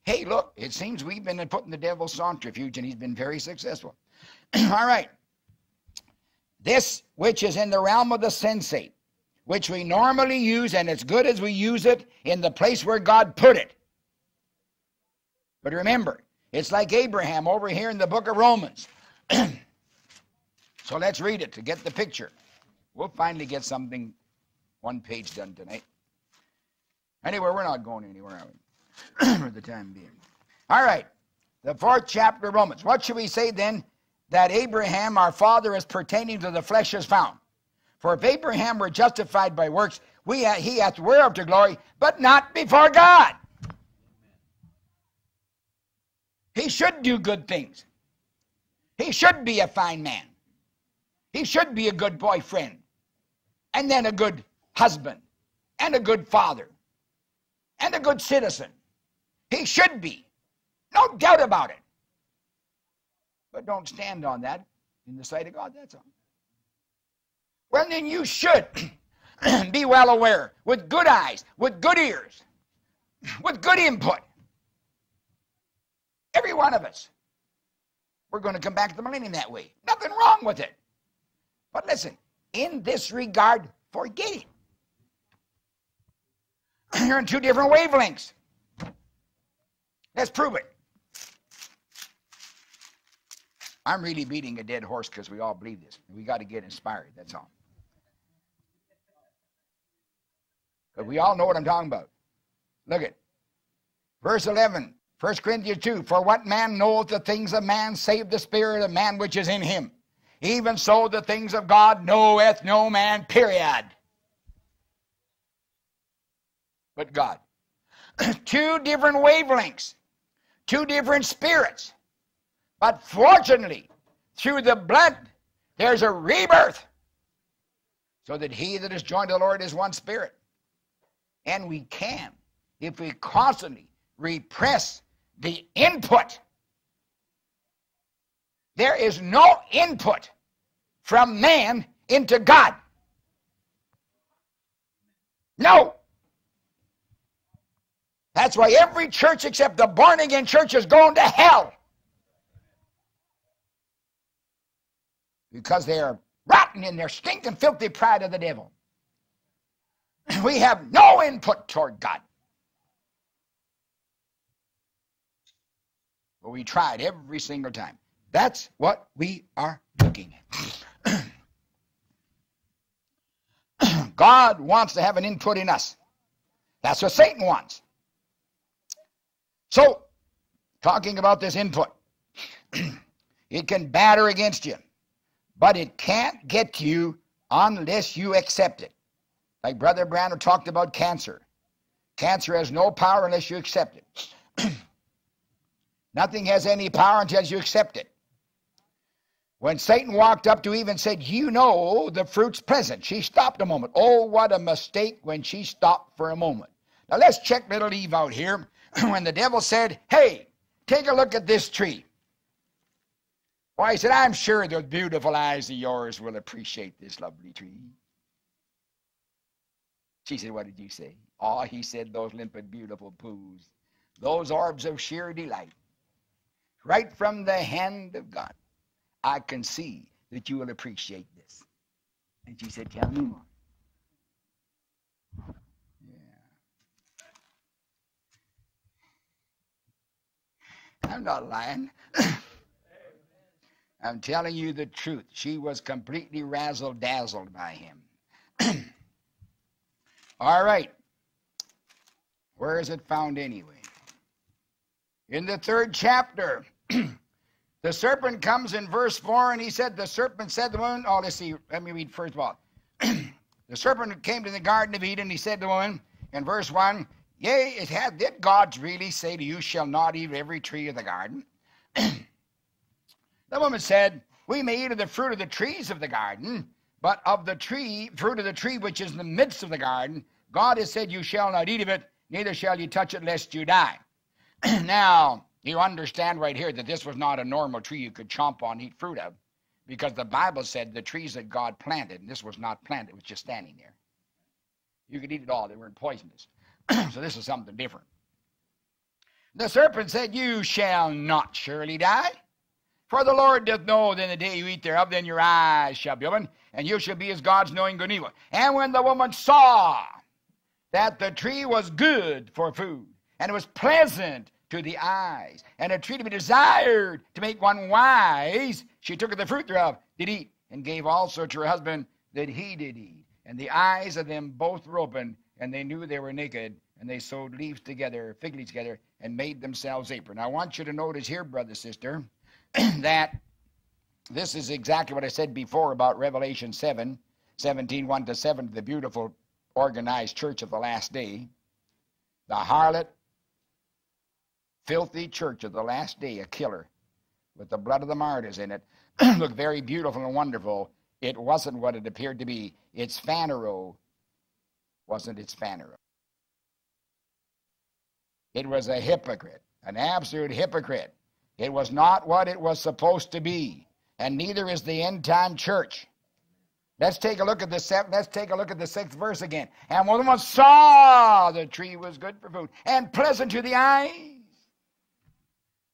Hey, look, it seems we've been putting the devil's centrifuge and he's been very successful. All right. This, which is in the realm of the sensate, which we normally use, and it's good as we use it in the place where God put it. But remember, it's like Abraham over here in the book of Romans. so let's read it to get the picture. We'll finally get something one page done tonight. Anyway, we're not going anywhere, for the time being. All right, the fourth chapter of Romans. What should we say then? That Abraham, our father, is pertaining to the flesh is found. For if Abraham were justified by works, we ha- he hath whereof to glory, but not before God. He should do good things. He should be a fine man. He should be a good boyfriend, and then a good husband, and a good father, and a good citizen. He should be. No doubt about it. But don't stand on that in the sight of God, that's all. Well, then you should be well aware, with good eyes, with good ears, with good input. Every one of us. We're going to come back to the millennium that way. Nothing wrong with it. But listen, in this regard, forget it. You're in two different wavelengths. Let's prove it. I'm really beating a dead horse because we all believe this. We got to get inspired. That's all. But we all know what I'm talking about. Look at verse 11, 1 Corinthians 2. For what man knoweth the things of man save the spirit of man which is in him? Even so, the things of God knoweth no man, period. But God. two different wavelengths, two different spirits. But fortunately, through the blood, there's a rebirth. So that he that is joined to the Lord is one spirit. And we can, if we constantly repress the input. There is no input from man into God. No. That's why every church except the born again church is going to hell. Because they are rotten in their stinking, filthy pride of the devil. We have no input toward God. But we tried every single time. That's what we are looking at. God wants to have an input in us. That's what Satan wants. So, talking about this input, it can batter against you, but it can't get you unless you accept it. Like Brother Branham talked about cancer. Cancer has no power unless you accept it. Nothing has any power until you accept it. When Satan walked up to Eve and said, You know the fruit's present, she stopped a moment. Oh, what a mistake when she stopped for a moment. Now let's check little Eve out here. when the devil said, Hey, take a look at this tree. Why, he said, I'm sure those beautiful eyes of yours will appreciate this lovely tree. She said, What did you say? Oh, he said, Those limpid, beautiful pools, those orbs of sheer delight, right from the hand of God. I can see that you will appreciate this. And she said, Tell me more. I'm not lying. I'm telling you the truth. She was completely razzle dazzled by him. All right. Where is it found anyway? In the third chapter, the serpent comes in verse 4 and he said, The serpent said to the woman, Oh, let's see, let me read first of all. the serpent came to the Garden of Eden, he said to the woman in verse 1, Yea, it had, did God really say to you, shall not eat every tree of the garden? the woman said, We may eat of the fruit of the trees of the garden, but of the tree, fruit of the tree which is in the midst of the garden, God has said, You shall not eat of it, neither shall you touch it, lest you die. now, you understand right here that this was not a normal tree you could chomp on, eat fruit of, because the Bible said the trees that God planted, and this was not planted, it was just standing there. You could eat it all, they weren't poisonous. so this is something different. The serpent said, You shall not surely die. For the Lord doth know that in the day you eat thereof, then your eyes shall be opened, and you shall be as gods knowing good and evil. And when the woman saw that the tree was good for food, and it was pleasant to the eyes, and a tree to be desired to make one wise, she took of the fruit thereof, did eat, and gave also to her husband that he did eat. And the eyes of them both were opened, and they knew they were naked, and they sewed leaves together, fig leaves together, and made themselves apron. I want you to notice here, brother, sister, that this is exactly what I said before about Revelation 7, 17, 1 to 7, the beautiful organized church of the last day. The harlot, filthy church of the last day, a killer, with the blood of the martyrs in it, looked very beautiful and wonderful. It wasn't what it appeared to be. Its Phaneroo wasn't its Phaneroo. It was a hypocrite, an absolute hypocrite. It was not what it was supposed to be, and neither is the end time church. Let's take a look at the seventh, let's take a look at the sixth verse again. And one of them saw the tree was good for food and pleasant to the eyes.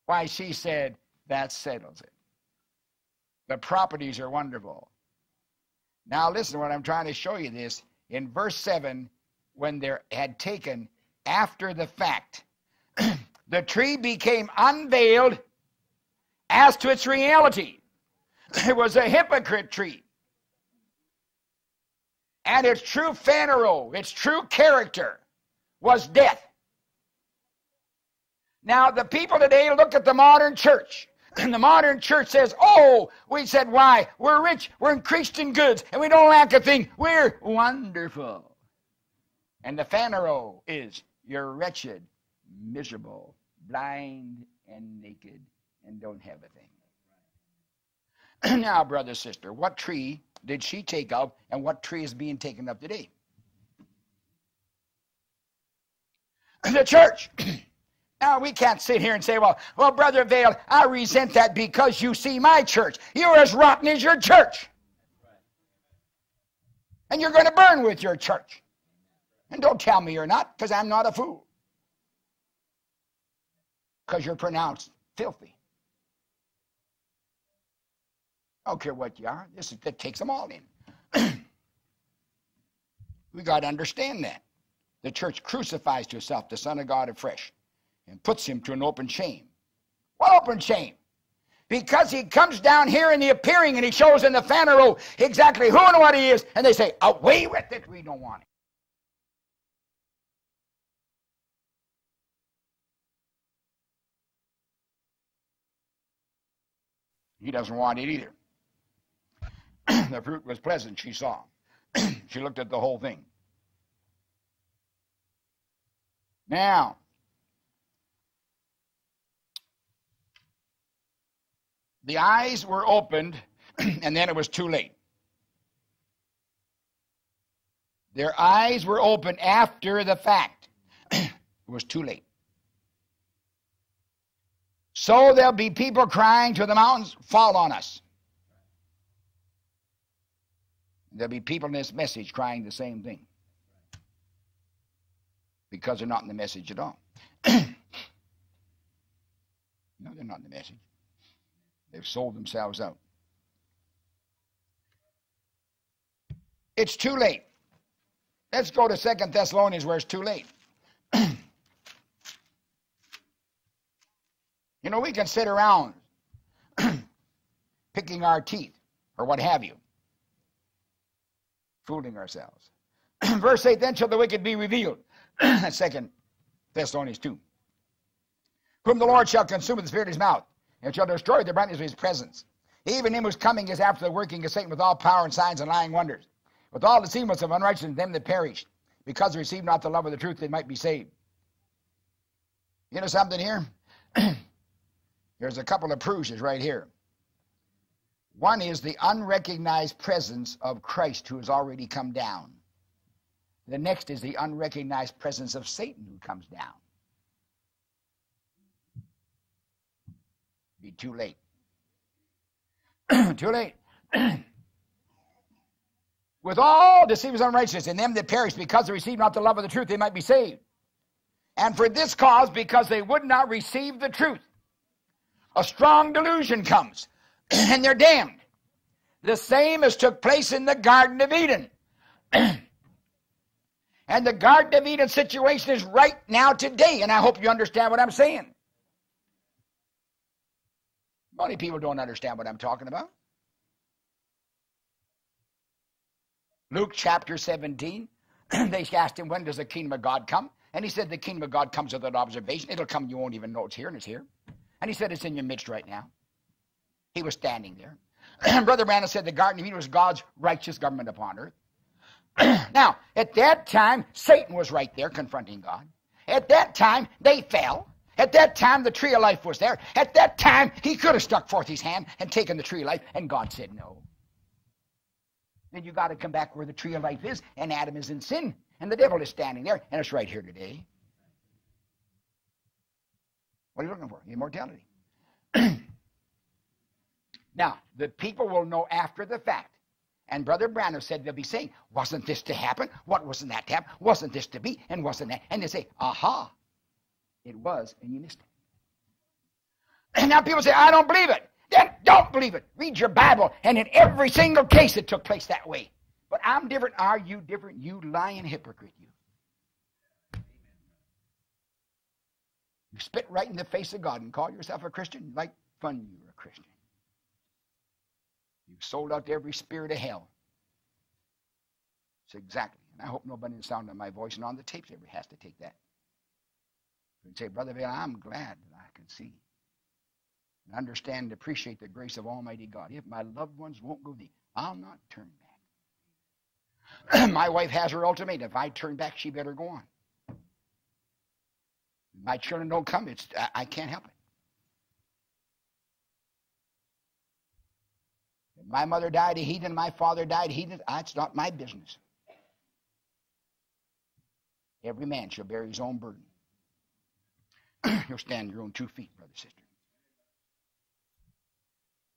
Why, she said, that settles it. The properties are wonderful. Now listen, what I'm trying to show you this in verse 7, when they had taken after the fact, the tree became unveiled as to its reality. It was a hypocrite tree. And its true Phaneroo, its true character, was death. Now, the people today look at the modern church And the modern church says, oh, we said, why? We're rich, we're increased in goods, and we don't lack a thing. We're wonderful. And the Phaneroo is, you're wretched, miserable, blind, and naked, and don't have a thing. now, brother, sister, what tree did she take up, and what tree is being taken up today? the church. Now, we can't sit here and say, well, well, Brother Vayle, I resent that because you see my church. You're as rotten as your church. And you're going to burn with your church. And don't tell me you're not, because I'm not a fool. Because you're pronounced filthy. I don't care what you are. This is, that takes them all in. we got to understand that. The church crucifies to itself the Son of God afresh and puts him to an open shame. What open shame? Because he comes down here in the appearing and he shows in the Phaneroo exactly who and what he is, and they say, Away with it, we don't want it. He doesn't want it either. The fruit was pleasant, she saw. she looked at the whole thing. Now, the eyes were opened, and then it was too late. Their eyes were opened after the fact. it was too late. So there'll be people crying to the mountains, fall on us. There'll be people in this message crying the same thing because they're not in the message at all. no, they're not in the message. They've sold themselves out. It's too late. Let's go to Second Thessalonians where it's too late. you know, we can sit around picking our teeth or what have you, fooling ourselves. Verse 8 Then shall the wicked be revealed. Second Thessalonians 2. Whom the Lord shall consume with the spirit of his mouth and shall destroy the brightness of his presence. Even him whose coming is after the working of Satan with all power and signs and lying wonders, with all the deceitfulness of unrighteousness them that perish, because they receive not the love of the truth, they might be saved. You know something here? There's a couple of proofs right here. One is the unrecognized presence of Christ who has already come down. The next is the unrecognized presence of Satan who comes down. Be too late. too late. With all deceivers and unrighteousness in them that perish because they receive not the love of the truth, they might be saved. And for this cause, because they would not receive the truth, a strong delusion comes, and they're damned. The same as took place in the Garden of Eden. and the Garden of Eden situation is right now today, and I hope you understand what I'm saying. Many people don't understand what I'm talking about. Luke chapter 17, they asked him, When does the kingdom of God come? And he said, The kingdom of God comes without observation. It'll come, you won't even know it's here, and it's here. And he said, It's in your midst right now. He was standing there. Brother Branham said, The Garden of Eden was God's righteous government upon earth. now, at that time, Satan was right there confronting God. At that time, they fell. At that time, the tree of life was there. At that time, he could have stuck forth his hand and taken the tree of life, and God said no. Then you got to come back where the tree of life is, and Adam is in sin, and the devil is standing there, and it's right here today. What are you looking for? Immortality. Now, the people will know after the fact. And Brother Branham said they'll be saying, Wasn't this to happen? What wasn't that to happen? Wasn't this to be? And wasn't that? And they say, Aha, it was, and you missed it. And now people say, I don't believe it. Then don't believe it. Read your Bible, and in every single case it took place that way. But I'm different. Are you different? You lying hypocrite, you. You spit right in the face of God and call yourself a Christian? Like fun you're a Christian. You've sold out to every spirit of hell. It's exactly. And I hope nobody in the sound of my voice and on the tapes ever has to take that. And say, Brother Vayle, I'm glad that I can see. and understand and appreciate the grace of Almighty God. If my loved ones won't go thee, I'll not turn back. my wife has her ultimatum. If I turn back, she better go on. My children don't come. It's I, I can't help it. My mother died a heathen, my father died a heathen. That's not my business. Every man shall bear his own burden. You'll stand on your own two feet, brother, sister.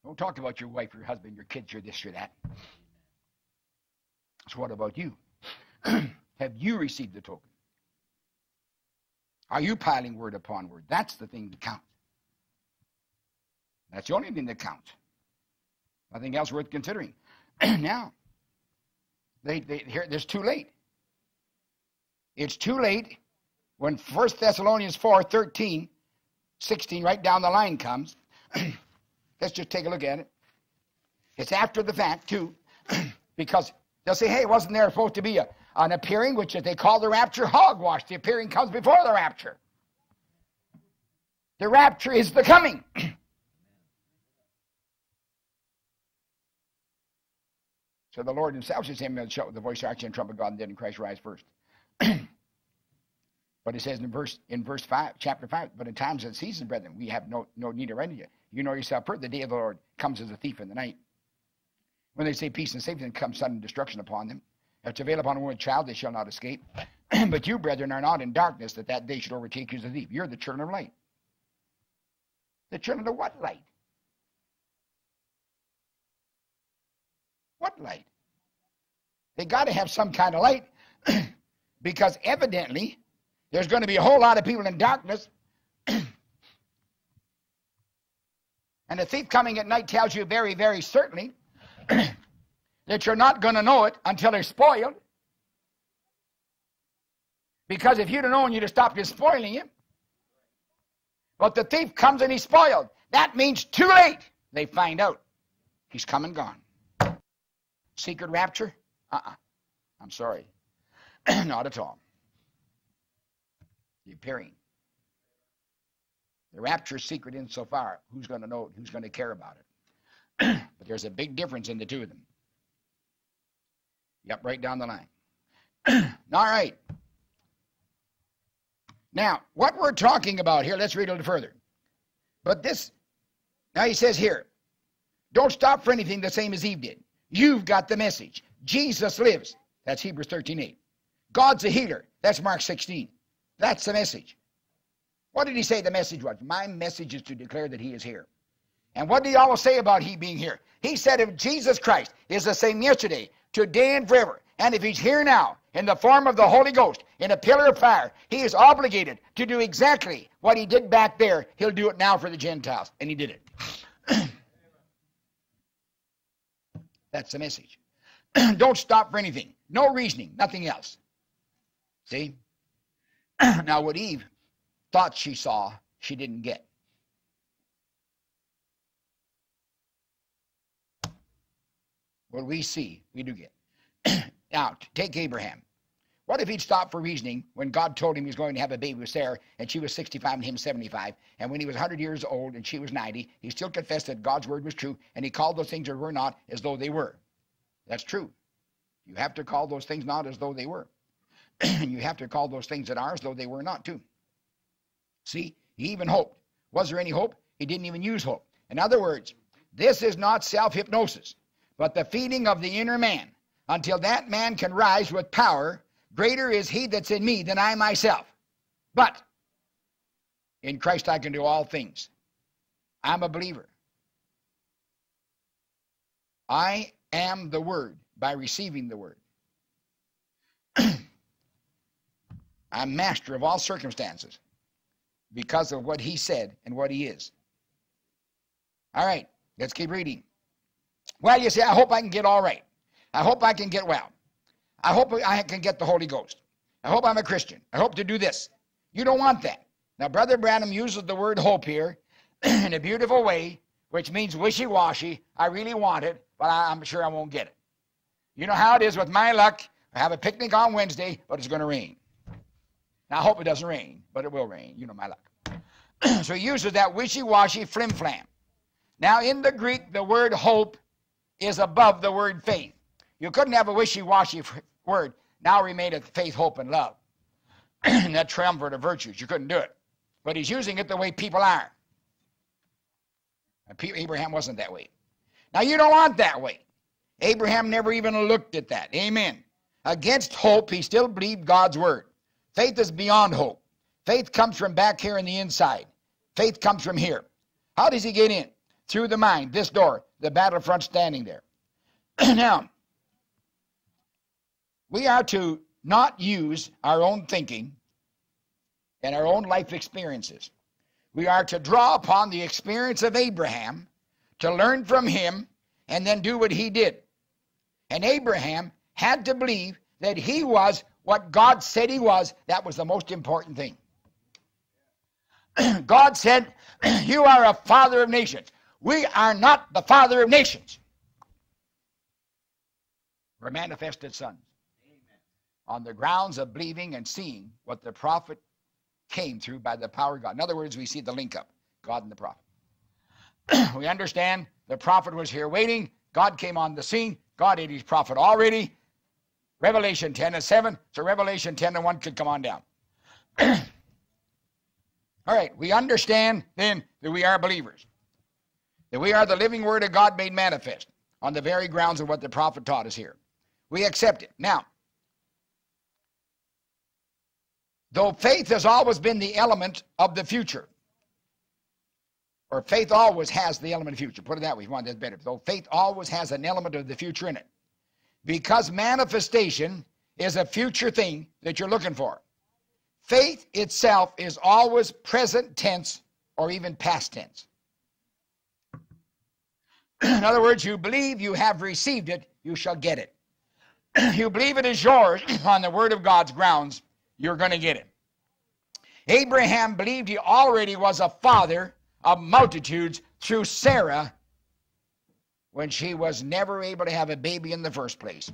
Don't talk about your wife, your husband, your kids, your this, or that. So, what about you? Have you received the token? Are you piling word upon word? That's the thing that counts. That's the only thing that counts. Nothing else worth considering. now, they, they, here, it's too late. It's too late when 1 Thessalonians 4 13, 16, right down the line comes. Let's just take a look at it. It's after the fact, too, because they'll say, hey, wasn't there supposed to be a, an appearing, which they call the rapture hogwash? The appearing comes before the rapture. The rapture is the coming. So the Lord himself says, him the voice of and trumpet God and dead in Christ rise first. but it says in verse in verse five, chapter five, but in times and seasons, brethren, we have no no need of writing you. You know yourself, the day of the Lord comes as a thief in the night. When they say peace and safety, then comes sudden destruction upon them. If it's available upon a woman child, they shall not escape. but you, brethren, are not in darkness, that that day should overtake you as a thief. You're the children of light. The children of what light? What light? They got to have some kind of light because evidently there's going to be a whole lot of people in darkness. and the thief coming at night tells you very, very certainly that you're not going to know it until they're spoiled. Because if you'd have known, you'd have stopped you spoiling him. But the thief comes and he's spoiled. That means too late. They find out he's come and gone. Secret rapture? Uh-uh. I'm sorry. Not at all. The appearing. The rapture is secret insofar. Who's going to know it? Who's going to care about it? but there's a big difference in the two of them. Yep, right down the line. all right. Now, what we're talking about here, let's read a little further. But this, now he says here, don't stop for anything the same as Eve did. You've got the message. Jesus lives. That's Hebrews 13 8. God's a healer. That's Mark 16. That's the message. What did he say the message was? My message is to declare that he is here. And what did he always say about he being here? He said if Jesus Christ is the same yesterday, today, and forever, and if he's here now in the form of the Holy Ghost in a pillar of fire, he is obligated to do exactly what he did back there. He'll do it now for the Gentiles. And he did it. That's the message. Don't stop for anything. No reasoning, nothing else. See? now, what Eve thought she saw, she didn't get. What we see, we do get. now, take Abraham. What if he'd stopped for reasoning when God told him he was going to have a baby with Sarah and she was 65 and him 75? And when he was 100 years old and she was 90, he still confessed that God's word was true and he called those things that were not as though they were. That's true. You have to call those things not as though they were. and you have to call those things that are as though they were not, too. See, he even hoped. Was there any hope? He didn't even use hope. In other words, this is not self hypnosis, but the feeding of the inner man. Until that man can rise with power, greater is he that's in me than I myself. But in Christ I can do all things. I'm a believer. I am the Word by receiving the Word. I'm master of all circumstances because of what He said and what He is. All right, let's keep reading. Well, you say, I hope I can get all right. I hope I can get well. I hope I can get the Holy Ghost. I hope I'm a Christian. I hope to do this. You don't want that. Now, Brother Branham uses the word hope here in a beautiful way, which means wishy washy. I really want it, but I'm sure I won't get it. You know how it is with my luck. I have a picnic on Wednesday, but it's going to rain. Now, I hope it doesn't rain, but it will rain. You know my luck. so he uses that wishy washy flim flam. Now, in the Greek, the word hope is above the word faith. You couldn't have a wishy washy word. Now remaineth faith, hope, and love. and that triumvirate of virtues. You couldn't do it. But he's using it the way people are. Abraham wasn't that way. Now, you don't want that way. Abraham never even looked at that. Amen. Against hope, he still believed God's word. Faith is beyond hope. Faith comes from back here in the inside. Faith comes from here. How does he get in? Through the mind, this door, the battlefront standing there. now, we are to not use our own thinking and our own life experiences. We are to draw upon the experience of Abraham to learn from him and then do what he did. And Abraham had to believe that he was what God said he was. That was the most important thing. God said, You are a father of nations. We are not the father of nations. We're manifested sons. On the grounds of believing and seeing what the prophet came through by the power of God. In other words, we see the link up God and the prophet. we understand the prophet was here waiting. God came on the scene. God had his prophet already. Revelation 10 and 7. So Revelation 10 and 1 could come on down. All right, we understand then that we are believers, that we are the living word of God made manifest on the very grounds of what the prophet taught us here. We accept it. Now, though faith has always been the element of the future, or faith always has the element of future. Put it that way, if you want that better. Though faith always has an element of the future in it. Because manifestation is a future thing that you're looking for. Faith itself is always present tense or even past tense. In other words, you believe you have received it, you shall get it. you believe it is yours on the Word of God's grounds, you're going to get it. Abraham believed he already was a father of multitudes through Sarah when she was never able to have a baby in the first place.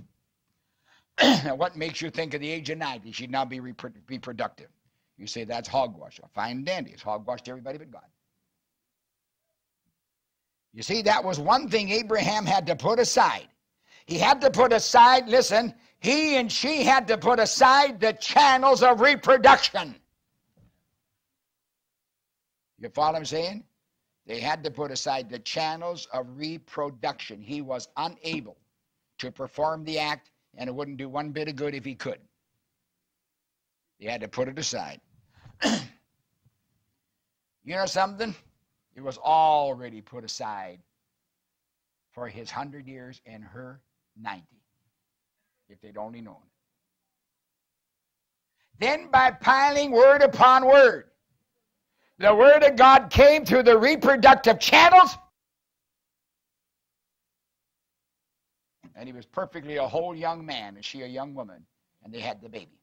what makes you think at the age of 90 she'd not be reproductive? You say that's hogwash. Fine dandy. It's hogwash to everybody but God. You see, that was one thing Abraham had to put aside. He had to put aside, listen, he and she had to put aside the channels of reproduction. You follow what I'm saying? They had to put aside the channels of reproduction. He was unable to perform the act, and it wouldn't do one bit of good if he could. He had to put it aside. you know something? It was already put aside for his hundred years and her 90, if they'd only known. Then, by piling word upon word, the Word of God came through the reproductive channels. And he was perfectly a whole young man, and she a young woman, and they had the baby.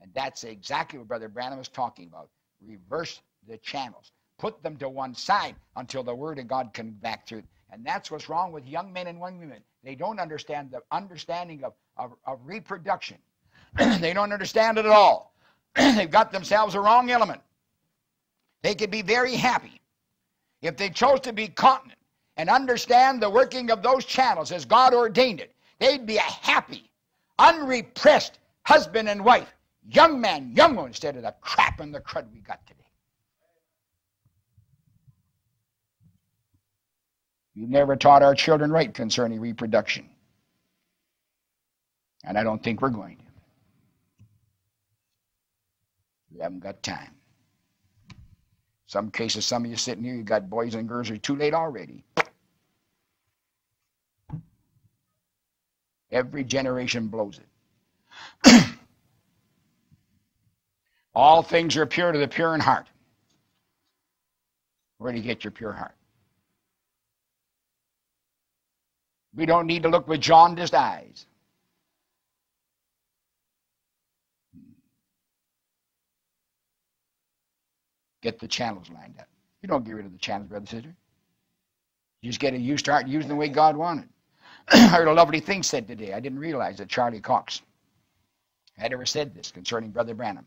And that's exactly what Brother Branham was talking about. Reverse the channels. Put them to one side until the Word of God can back through. And that's what's wrong with young men and young women. They don't understand the understanding of, of, of reproduction. they don't understand it at all. They've got themselves a wrong element. They could be very happy if they chose to be continent and understand the working of those channels as God ordained it. They'd be a happy, unrepressed husband and wife, young man, young woman, instead of the crap and the crud we got today. We've never taught our children right concerning reproduction. And I don't think we're going to. We haven't got time. Some cases, some of you sitting here, you got boys and girls are too late already. Every generation blows it. All things are pure to the pure in heart. Where do you get your pure heart? We don't need to look with jaundiced eyes. Get the channels lined up. You don't get rid of the channels, brother sister. You just get to you start using the way God wanted. I heard a lovely thing said today. I didn't realize that Charlie Cox had ever said this concerning Brother Branham.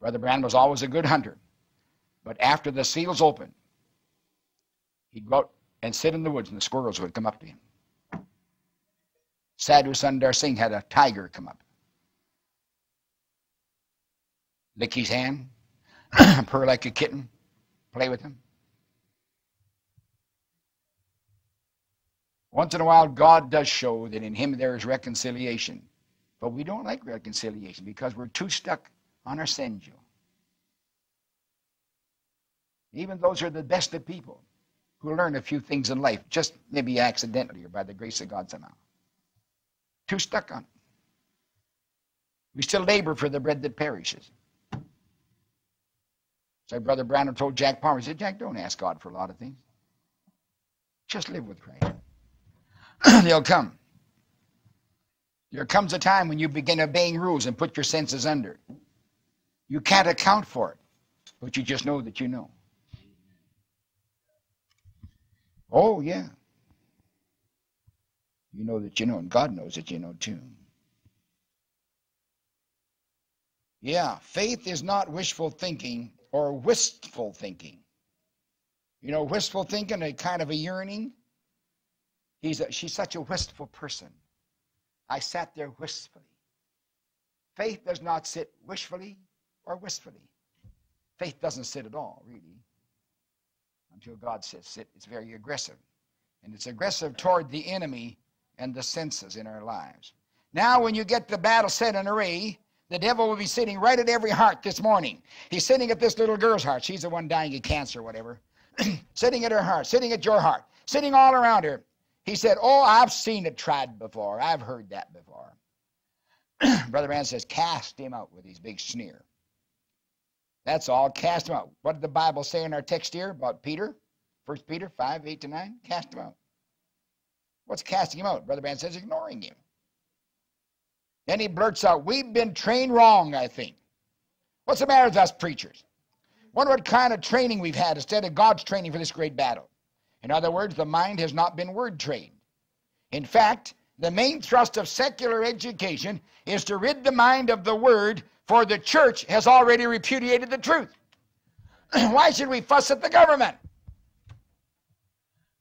Brother Branham was always a good hunter. But after the seals opened, He'd go out and sit in the woods, and the squirrels would come up to him. Sadhu Sundar Singh had a tiger come up. Lick his hand, purr like a kitten, play with him. Once in a while, God does show that in Him there is reconciliation. But we don't like reconciliation because we're too stuck on our sensual. Even those are the best of people who learn a few things in life, just maybe accidentally or by the grace of God somehow. Too stuck on it. We still labor for the bread that perishes. So Brother Branham told Jack Palmer, he said, Jack, don't ask God for a lot of things. Just live with Christ. They'll come. There comes a time when you begin obeying rules and put your senses under. You can't account for it, but you just know that you know. Oh, yeah. You know that you know, and God knows that you know too. Yeah, faith is not wishful thinking or wistful thinking. You know, wistful thinking, a kind of a yearning. He's a, she's such a wistful person. I sat there wistfully. Faith does not sit wishfully or wistfully. Faith doesn't sit at all, really, until God says sit. It's very aggressive. And it's aggressive toward the enemy and the senses in our lives. Now, when you get the battle set in array, the devil will be sitting right at every heart this morning. He's sitting at this little girl's heart. She's the one dying of cancer or whatever. sitting at her heart, sitting at your heart, sitting all around her. He said, Oh, I've seen it tried before. I've heard that before. Brother Branham says, Cast him out with his big sneer. That's all. Cast him out. What did the Bible say in our text here about Peter? First Peter 5, 8 to 9. Cast him out. What's casting him out? Brother Branham says, ignoring him. Then he blurts out, We've been trained wrong, I think. What's the matter with us preachers? Wonder what kind of training we've had instead of God's training for this great battle. In other words, the mind has not been word trained. In fact, the main thrust of secular education is to rid the mind of the word, for the church has already repudiated the truth. Why should we fuss at the government?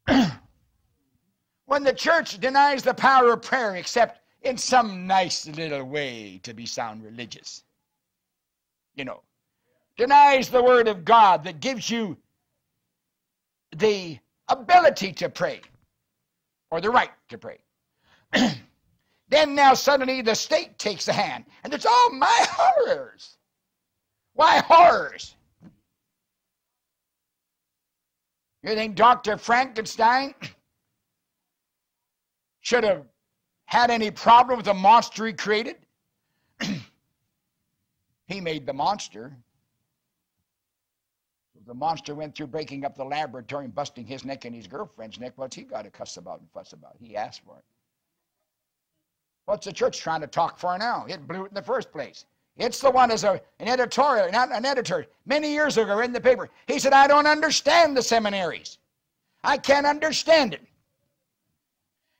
when the church denies the power of prayer except in some nice little way to be sound religious, you know, denies the word of God that gives you the ability to pray or the right to pray. then now suddenly the state takes a hand and it's all my horrors. Why horrors? You think Dr. Frankenstein should have had any problem with the monster he created? he made the monster. The monster went through breaking up the laboratory and busting his neck and his girlfriend's neck. What's he got to cuss about and fuss about? He asked for it. What's the church trying to talk for now? It blew it in the first place. It's the one as a, an editorial, not an editor, many years ago in the paper. He said, I don't understand the seminaries. I can't understand it.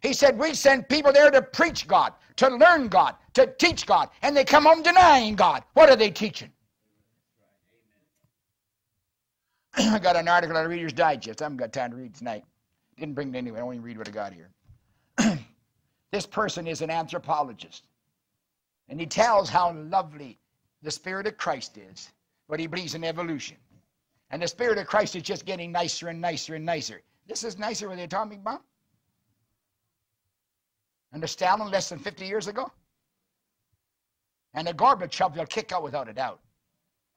He said, We send people there to preach God, to learn God, to teach God, and they come home denying God. What are they teaching? I got an article on Reader's Digest. I haven't got time to read tonight. Didn't bring it anyway. I only read what I got here. this person is an anthropologist. And he tells how lovely the Spirit of Christ is, but he believes in evolution. And the Spirit of Christ is just getting nicer and nicer and nicer. This is nicer with the atomic bomb. The Stalin less than 50 years ago. And the Gorbachev will kick out without a doubt.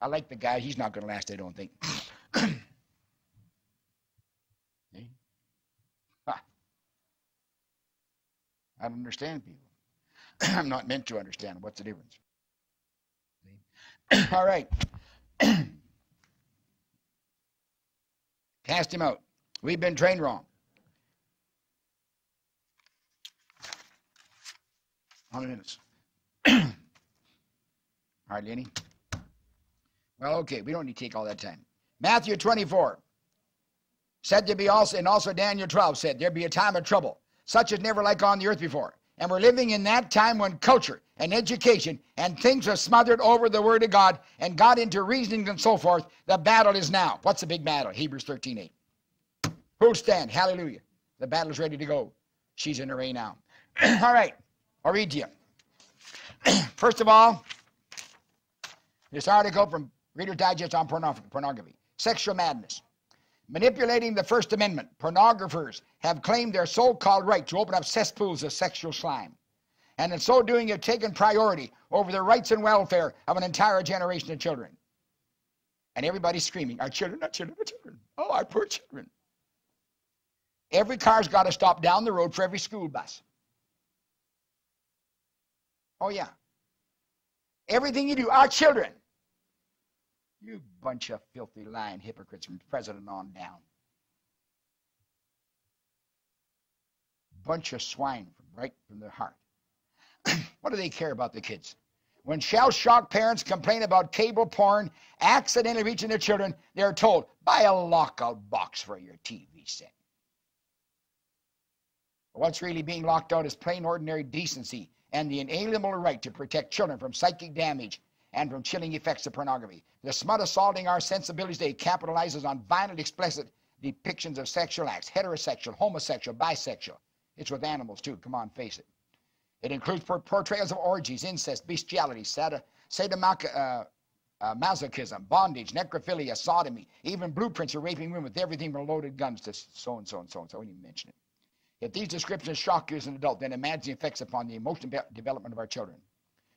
I like the guy. He's not going to last, I don't think. I don't understand people. I'm not meant to understand. What's the difference? All right. Cast him out. We've been trained wrong. How many minutes? Hardly any. Well, okay, we don't need to take all that time. Matthew 24 said to be also, and also Daniel 12 said, there be a time of trouble, such as never like on the earth before. And we're living in that time when culture and education and things are smothered over the Word of God and got into reasonings and so forth. The battle is now. What's the big battle? Hebrews 13 8. Who'll stand? Hallelujah. The battle's ready to go. She's in array now. all right. I'll read you. First of all, this article from Reader's Digest on pornography. Sexual madness. Manipulating the First Amendment, pornographers have claimed their so called right to open up cesspools of sexual slime. And in so doing, have taken priority over the rights and welfare of an entire generation of children. And everybody's screaming, Our children, our children, our children. Oh, our poor children. Every car's got to stop down the road for every school bus. Oh, yeah. Everything you do, our children. You bunch of filthy, lying hypocrites from president on down. Bunch of swine from right from the heart. what do they care about the kids? When shell shocked parents complain about cable porn accidentally reaching their children, they're told, buy a lockout box for your TV set. What's really being locked out is plain ordinary decency and the inalienable right to protect children from psychic damage and from chilling effects of pornography. The smut assaulting our sensibilities today capitalizes on violent, explicit depictions of sexual acts, heterosexual, homosexual, bisexual. It's with animals too, come on, face it. It includes portrayals of orgies, incest, bestiality, sadomasochism, uh, uh, bondage, necrophilia, sodomy, even blueprints of raping women with everything from loaded guns to so and so and so and so. We didn't even mention it. If these descriptions shock you as an adult, then imagine the effects upon the emotional development of our children.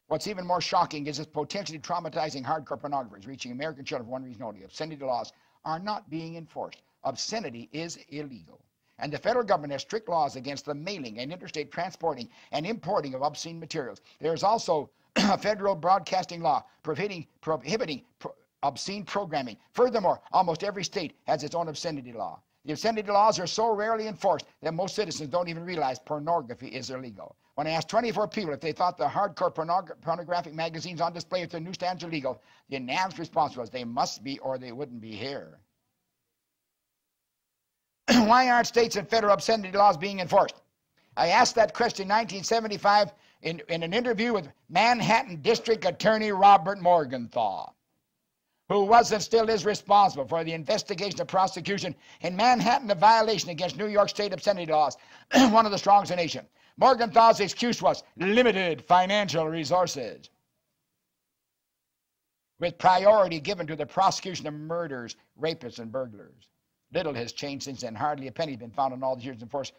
What's even more shocking is this potentially traumatizing hardcore pornographers reaching American children for one reason only. Obscenity laws are not being enforced. Obscenity is illegal. And the federal government has strict laws against the mailing and interstate transporting and importing of obscene materials. There is also a federal broadcasting law prohibiting, prohibiting pro obscene programming. Furthermore, almost every state has its own obscenity law. The obscenity laws are so rarely enforced that most citizens don't even realize pornography is illegal. When I asked 24 people if they thought the hardcore pornog pornographic magazines on display at their newsstands are legal, the unanimous response was they must be or they wouldn't be here. Why aren't states and federal obscenity laws being enforced? I asked that question in 1975 in, in an interview with Manhattan District Attorney Robert Morgenthau who was and still is responsible for the investigation of prosecution in Manhattan of violation against New York State obscenity laws, one of the strongest in the nation. Morgenthau's excuse was limited financial resources, with priority given to the prosecution of murders, rapists, and burglars. Little has changed since then. Hardly a penny has been found in all these years to enforce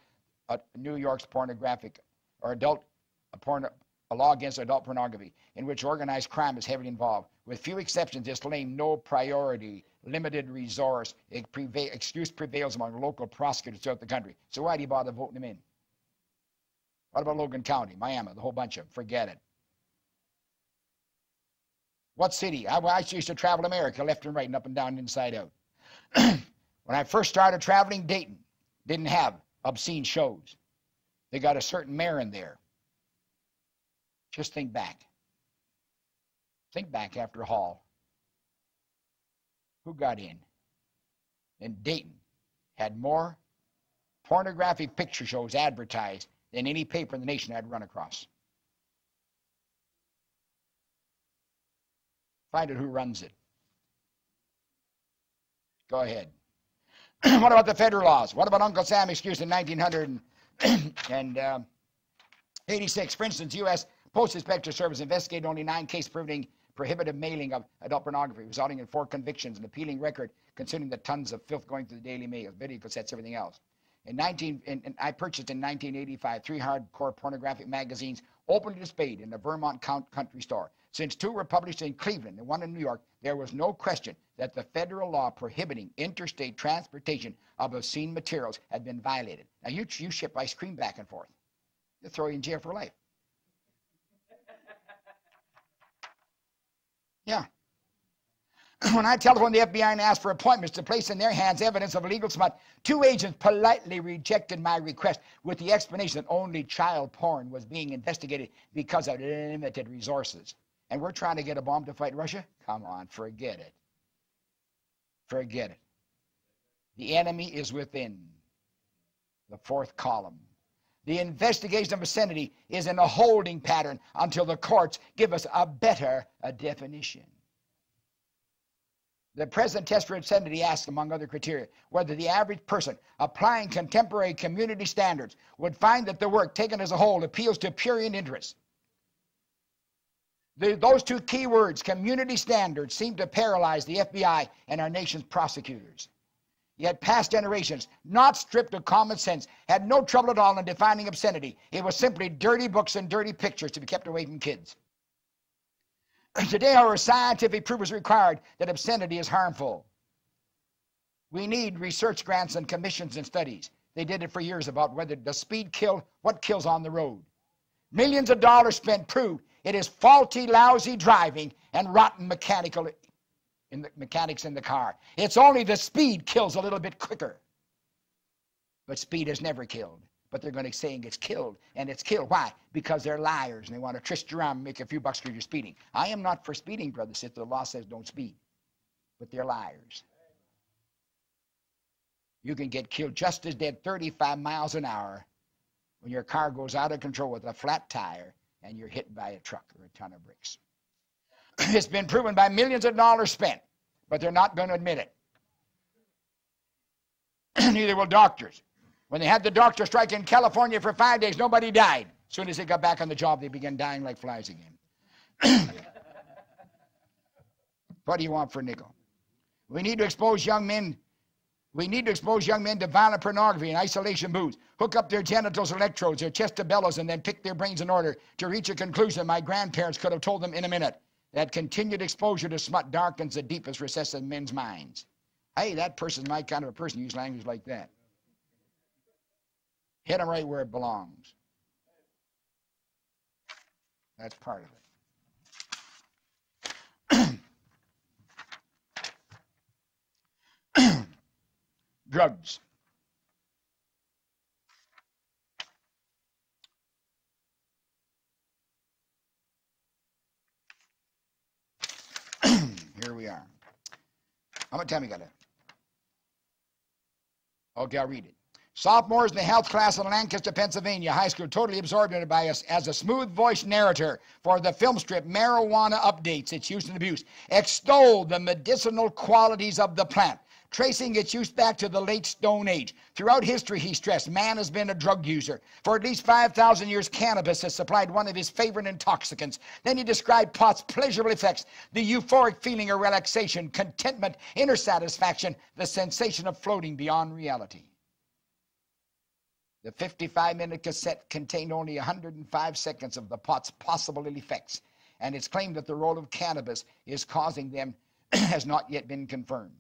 uh, New York's pornographic or adult porn, a law against adult pornography, in which organized crime is heavily involved. With few exceptions, this claim no priority, limited resource excuse prevails among local prosecutors throughout the country. So why do you bother voting them in? What about Logan County, Miami, the whole bunch of them? Forget it. What city? I, I used to travel America left and right and up and down inside out. when I first started traveling, Dayton didn't have obscene shows. They got a certain mayor in there just think back. Think back after Hall. Who got in? And Dayton had more pornographic picture shows advertised than any paper in the nation I'd run across. Find out who runs it. Go ahead. what about the federal laws? What about Uncle Sam excuse in 1986? Uh, For instance, U.S. Post Inspector Service investigated only nine cases proving prohibitive mailing of adult pornography, resulting in four convictions, an appealing record concerning the tons of filth going through the Daily Mail, video cassettes, everything else. In 19, in, in, I purchased in 1985 three hardcore pornographic magazines openly displayed in the Vermont Country Store. Since two were published in Cleveland and one in New York, there was no question that the federal law prohibiting interstate transportation of obscene materials had been violated. Now, you, you ship ice cream back and forth. They'll throw you in jail for life. Yeah. When I telephoned the FBI and asked for appointments to place in their hands evidence of illegal smut, two agents politely rejected my request with the explanation that only child porn was being investigated because of limited resources. And we're trying to get a bomb to fight Russia? Come on, forget it. Forget it. The enemy is within the fourth column. The investigation of obscenity is in a holding pattern until the courts give us a better a definition. The present test for obscenity asks, among other criteria, whether the average person applying contemporary community standards would find that the work taken as a whole appeals to prurient interests. The, those two key words, community standards, seem to paralyze the FBI and our nation's prosecutors. Yet past generations, not stripped of common sense, had no trouble at all in defining obscenity. It was simply dirty books and dirty pictures to be kept away from kids. Today, however, scientific proof is required that obscenity is harmful. We need research grants and commissions and studies. They did it for years about whether the speed kill, what kills on the road. Millions of dollars spent prove it is faulty, lousy driving and rotten mechanical in the mechanics in the car. It's only the speed kills a little bit quicker. But speed has never killed. But they're going to saying it's killed, and it's killed. Why? Because they're liars and they want to twist around and make a few bucks for your speeding. I am not for speeding, brother. If the law says don't speed, but they're liars. You can get killed just as dead 35 miles an hour when your car goes out of control with a flat tire and you're hit by a truck or a ton of bricks. it's been proven by millions of dollars spent, but they're not going to admit it. Neither will doctors. When they had the doctor strike in California for five days, nobody died. As soon as they got back on the job, they began dying like flies again. what do you want for a nickel? We need to expose young men. We need to expose young men to violent pornography and isolation booths. Hook up their genitals electrodes, their chest to bellows, and then pick their brains in order to reach a conclusion my grandparents could have told them in a minute. That continued exposure to smut darkens the deepest recesses of men's minds. Hey, that person's my kind of a person. Use language like that. Hit them right where it belongs. That's part of it. Drugs. Here we are. How much time you got left? Okay, I'll read it. Sophomores in the health class in Lancaster, Pennsylvania high school, totally absorbed in it by us as a smooth voiced narrator for the film strip Marijuana Updates, its use and abuse, extolled the medicinal qualities of the plant, tracing its use back to the late Stone Age. Throughout history, he stressed, man has been a drug user. For at least 5,000 years, cannabis has supplied one of his favorite intoxicants. Then he described pot's pleasurable effects, the euphoric feeling of relaxation, contentment, inner satisfaction, the sensation of floating beyond reality. The 55 minute cassette contained only 105 seconds of the pot's possible effects, and it's claimed that the role of cannabis is causing them has not yet been confirmed.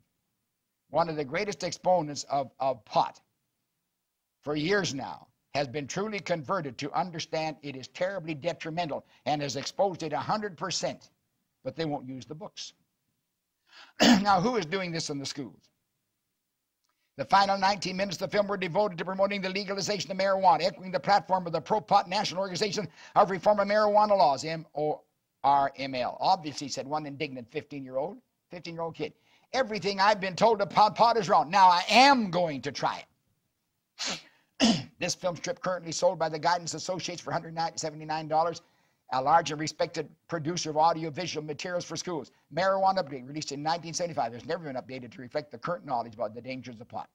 One of the greatest exponents of, of pot for years now has been truly converted to understand it is terribly detrimental and has exposed it 100%, but they won't use the books. now, who is doing this in the schools? The final 19 minutes of the film were devoted to promoting the legalization of marijuana, echoing the platform of the Pro Pot National Organization of Reform of Marijuana Laws, N-O-R-M-L. Obviously, said one indignant 15-year-old, 15-year-old kid. Everything I've been told about pot is wrong. Now I am going to try it. this film strip currently sold by the Guidance Associates for $179 a large and respected producer of audiovisual materials for schools. Marijuana Update, released in 1975, has never been updated to reflect the current knowledge about the dangers of pot.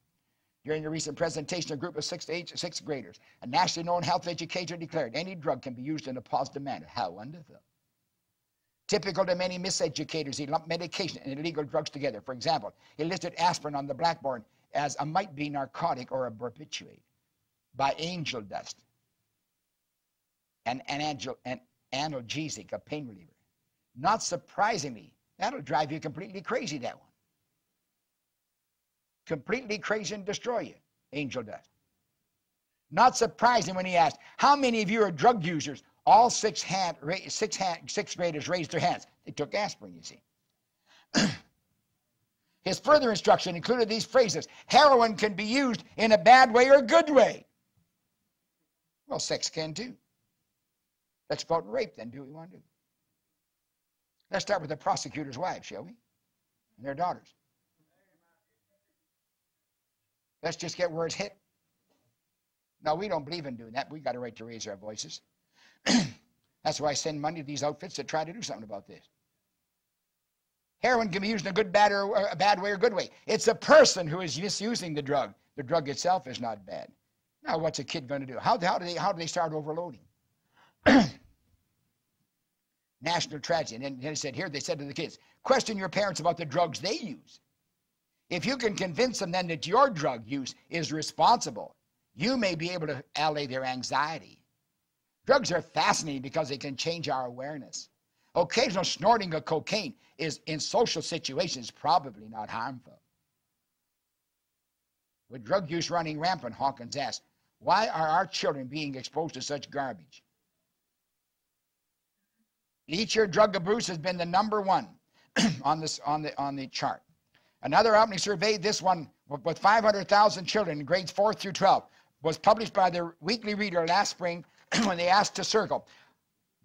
During a recent presentation, a group of sixth, eight, sixth graders, a nationally known health educator declared any drug can be used in a positive manner. How wonderful. Typical to many miseducators, he lumped medication and illegal drugs together. For example, he listed aspirin on the blackboard as a might be narcotic or a barbiturate by angel dust. And, an angel, and analgesic, a pain reliever. Not surprisingly, that'll drive you completely crazy, that one. Completely crazy and destroy you, angel dust. Not surprising when he asked, How many of you are drug users? All six, hand, six, six graders raised their hands. They took aspirin, you see. His further instruction included these phrases Heroin can be used in a bad way or a good way. Well, sex can too. Let's and rape then, do what we want to do. Let's start with the prosecutor's wives, shall we? And their daughters. Let's just get where it's hit. No, we don't believe in doing that. We got a right to raise our voices. That's why I send money to these outfits to try to do something about this. Heroin can be used in a good, bad, or a bad way or good way. It's a person who is misusing the drug. The drug itself is not bad. Now, what's a kid going to do? How, how, do they, how do they start overloading? National tragedy. And then he said, here they said to the kids, question your parents about the drugs they use. If you can convince them then that your drug use is responsible, you may be able to allay their anxiety. Drugs are fascinating because they can change our awareness. Occasional snorting of cocaine is in social situations probably not harmful. With drug use running rampant, Hawkins asked, why are our children being exposed to such garbage? Each year, drug abuse has been the number one on this on the on the chart. Another Omni survey, this one with 500,000 children in grades 4 through 12, was published by the Weekly Reader last spring when they asked to circle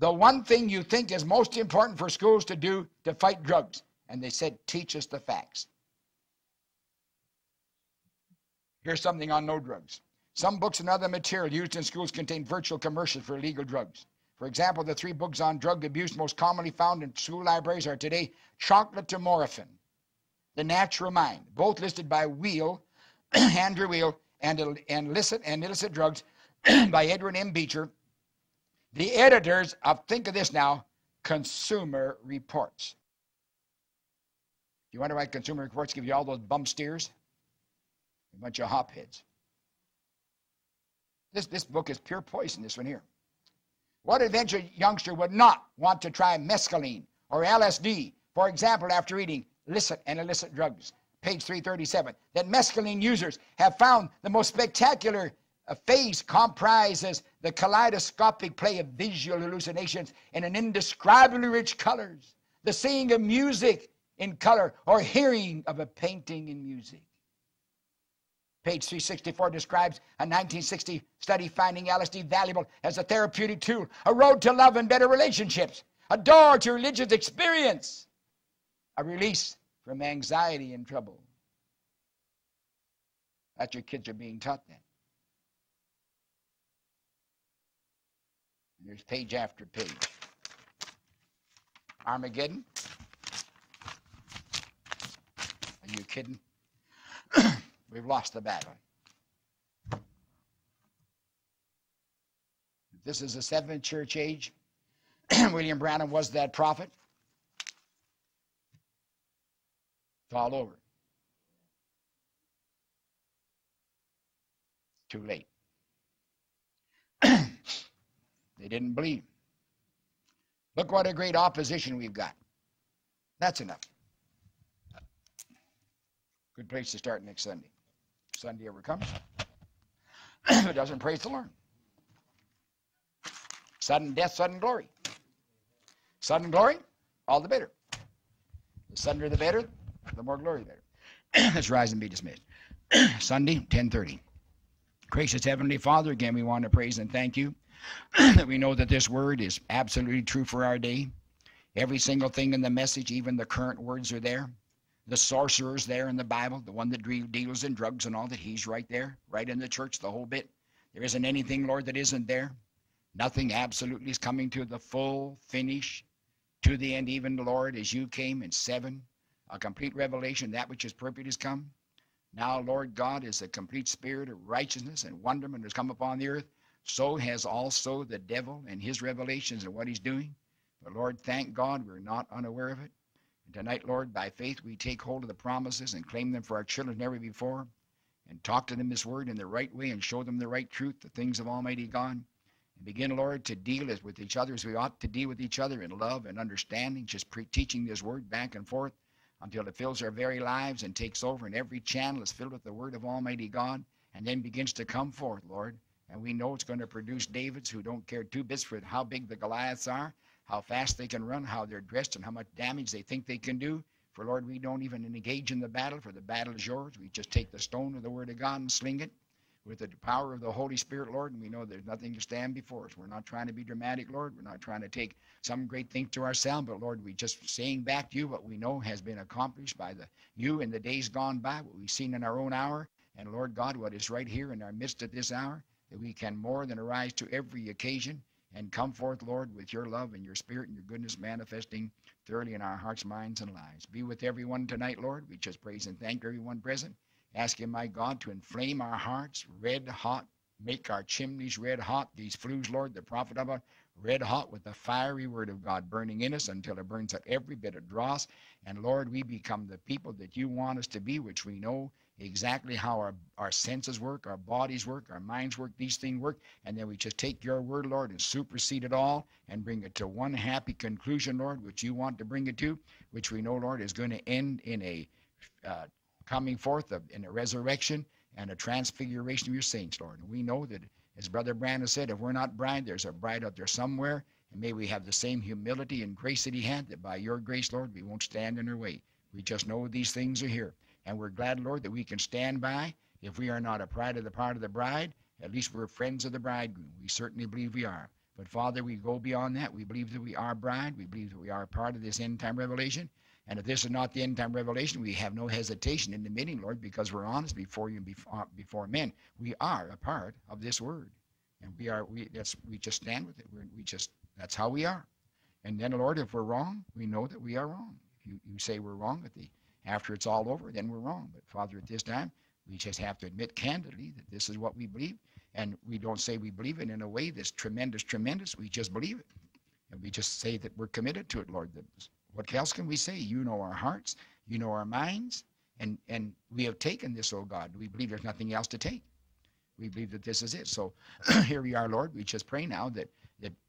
the one thing you think is most important for schools to do to fight drugs. And they said, teach us the facts. Here's something on no drugs. Some books and other material used in schools contain virtual commercials for illegal drugs. For example, the three books on drug abuse most commonly found in school libraries are today Chocolate to Morphine, The Natural Mind, both listed by Wheel, Andrew Weil, and, and, illicit, and illicit drugs by Edward M. Brecher. The editors of, think of this now, Consumer Reports. You wonder why Consumer Reports give you all those bum steers? A bunch of hopheads. This, this book is pure poison, this one here. What adventure youngster would not want to try mescaline or LSD, for example, after eating illicit and illicit drugs? Page 337. That mescaline users have found the most spectacular uh, phase comprises the kaleidoscopic play of visual hallucinations in an indescribably rich colors, the seeing of music in color, or hearing of a painting in music. Page 364 describes a 1960 study finding LSD valuable as a therapeutic tool, a road to love and better relationships, a door to religious experience, a release from anxiety and trouble. That's your kids are being taught then. There's page after page. Armageddon? Are you kidding? We've lost the battle. This is the seventh church age. William Branham was that prophet. It's all over. Too late. They didn't believe. Look what a great opposition we've got. That's enough. Good place to start next Sunday. Sunday ever comes. it doesn't, praise the Lord. Sudden death, sudden glory. Sudden glory, all the better. The suddener the better, the more glory the better. Let's rise and be dismissed. Sunday, 1030. Gracious Heavenly Father, again we want to praise and thank you that we know that this word is absolutely true for our day. Every single thing in the message, even the current words are there. The sorcerer's there in the Bible, the one that deals in drugs and all that, he's right there, right in the church, the whole bit. There isn't anything, Lord, that isn't there. Nothing absolutely is coming to the full finish, to the end, even, the Lord, as you came in seven, a complete revelation, that which is perfect has come. Now, Lord God, is a complete spirit of righteousness and wonderment has come upon the earth, so has also the devil and his revelations and what he's doing. But Lord, thank God we're not unaware of it. And tonight, Lord, by faith, we take hold of the promises and claim them for our children never before, and talk to them this word in the right way and show them the right truth, the things of Almighty God. And begin, Lord, to deal with each other as we ought to deal with each other in love and understanding, just pre- teaching this word back and forth until it fills our very lives and takes over, and every channel is filled with the word of Almighty God, and then begins to come forth, Lord. And we know it's going to produce Davids who don't care two bits for how big the Goliaths are, how fast they can run, how they're dressed, and how much damage they think they can do. For Lord, we don't even engage in the battle, for the battle is yours. We just take the stone of the Word of God and sling it with the power of the Holy Spirit, Lord, and we know there's nothing to stand before us. We're not trying to be dramatic, Lord. We're not trying to take some great thing to ourselves, but Lord, we just saying back to you what we know has been accomplished by the you in the days gone by, what we've seen in our own hour, and Lord God, what is right here in our midst at this hour, that we can more than arise to every occasion and come forth, Lord, with your love and your spirit and your goodness manifesting thoroughly in our hearts, minds, and lives. Be with everyone tonight, Lord. We just praise and thank everyone present. Ask Him, my God, to inflame our hearts red hot, make our chimneys red hot. These flues, Lord, the prophet about red hot with the fiery word of God burning in us until it burns up every bit of dross. And Lord, we become the people that you want us to be, which we know exactly how our, our senses work, our bodies work, our minds work, these things work. And then we just take your word, Lord, and supersede it all and bring it to one happy conclusion, Lord, which you want to bring it to, which we know, Lord, is going to end in a uh, coming forth of, in a resurrection and a transfiguration of your saints, Lord. And we know that, as Brother Branham said, if we're not bride, there's a bride out there somewhere. And may we have the same humility and grace that he had, that by your grace, Lord, we won't stand in our way. We just know these things are here. And we're glad, Lord, that we can stand by. If we are not a pride of the part of the bride, at least we're friends of the bridegroom. We certainly believe we are. But Father, we go beyond that. We believe that we are bride. We believe that we are part of this end time revelation. And if this is not the end time revelation, we have no hesitation in admitting, Lord, because we're honest before you and before, uh, before men. We are a part of this word. And we are we that's we just stand with it. We're, we just that's how we are. And then, Lord, if we're wrong, we know that we are wrong. You, you say we're wrong at the after it's all over, then we're wrong. But Father, at this time, we just have to admit candidly that this is what we believe. And we don't say we believe it in a way that's tremendous, tremendous. We just believe it. And we just say that we're committed to it, Lord. What else can we say? You know our hearts, you know our minds, and, and we have taken this, oh God. We believe there's nothing else to take. We believe that this is it. So here we are, Lord. We just pray now that that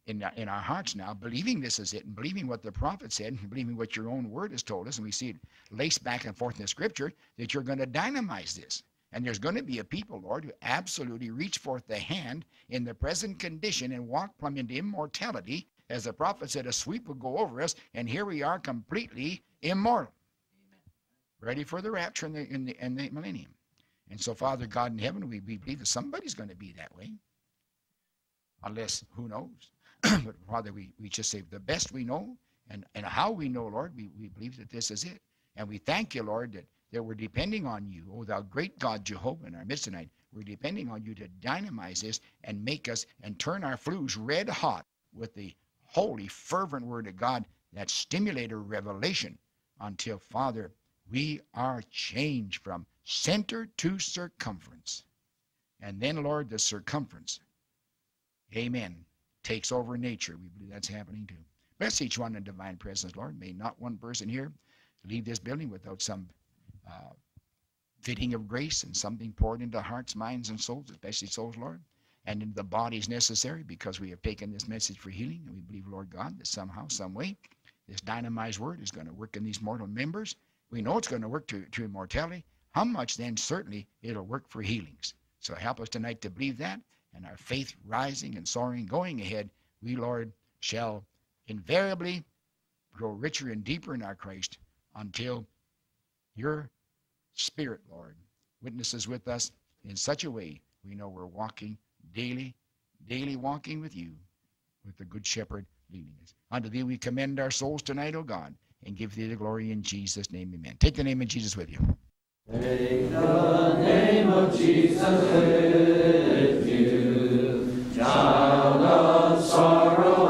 in, in our hearts now, believing this is it, and believing what the prophet said, and believing what your own word has told us, and we see it laced back and forth in the scripture, that you're going to dynamize this. And there's going to be a people, Lord, who absolutely reach forth the hand in the present condition and walk plumb into immortality. As the prophet said, a sweep will go over us, and here we are completely immortal. Amen. Ready for the rapture in the, in the, in the millennium. And so, Father God in heaven, we, we believe that somebody's going to be that way unless who knows. but Father, we, we just say the best we know and, and how we know, Lord, we, we believe that this is it. And we thank you, Lord, that, that we're depending on you, oh thou great God Jehovah in our midst tonight. We're depending on you to dynamize this and make us and turn our flues red hot with the holy, fervent word of God that stimulated revelation until, Father, we are changed from center to circumference. And then, Lord, the circumference Amen. Takes over nature. We believe that's happening too. Bless each one in divine presence, Lord. May not one person here leave this building without some uh, fitting of grace and something poured into hearts, minds, and souls, especially souls, Lord, and into the bodies necessary because we have taken this message for healing. And we believe, Lord God, that somehow, some way, this dynamized word is going to work in these mortal members. We know it's going to work to, to immortality. How much then? Certainly it'll work for healings. So help us tonight to believe that and our faith rising and soaring, going ahead, we, Lord, shall invariably grow richer and deeper in our Christ until your Spirit, Lord, witnesses with us in such a way we know we're walking daily, daily walking with you, with the Good Shepherd leading us. Unto thee we commend our souls tonight, O God, and give thee the glory in Jesus' name, amen. Take the name of Jesus with you. Make the name of Jesus with you, child of sorrow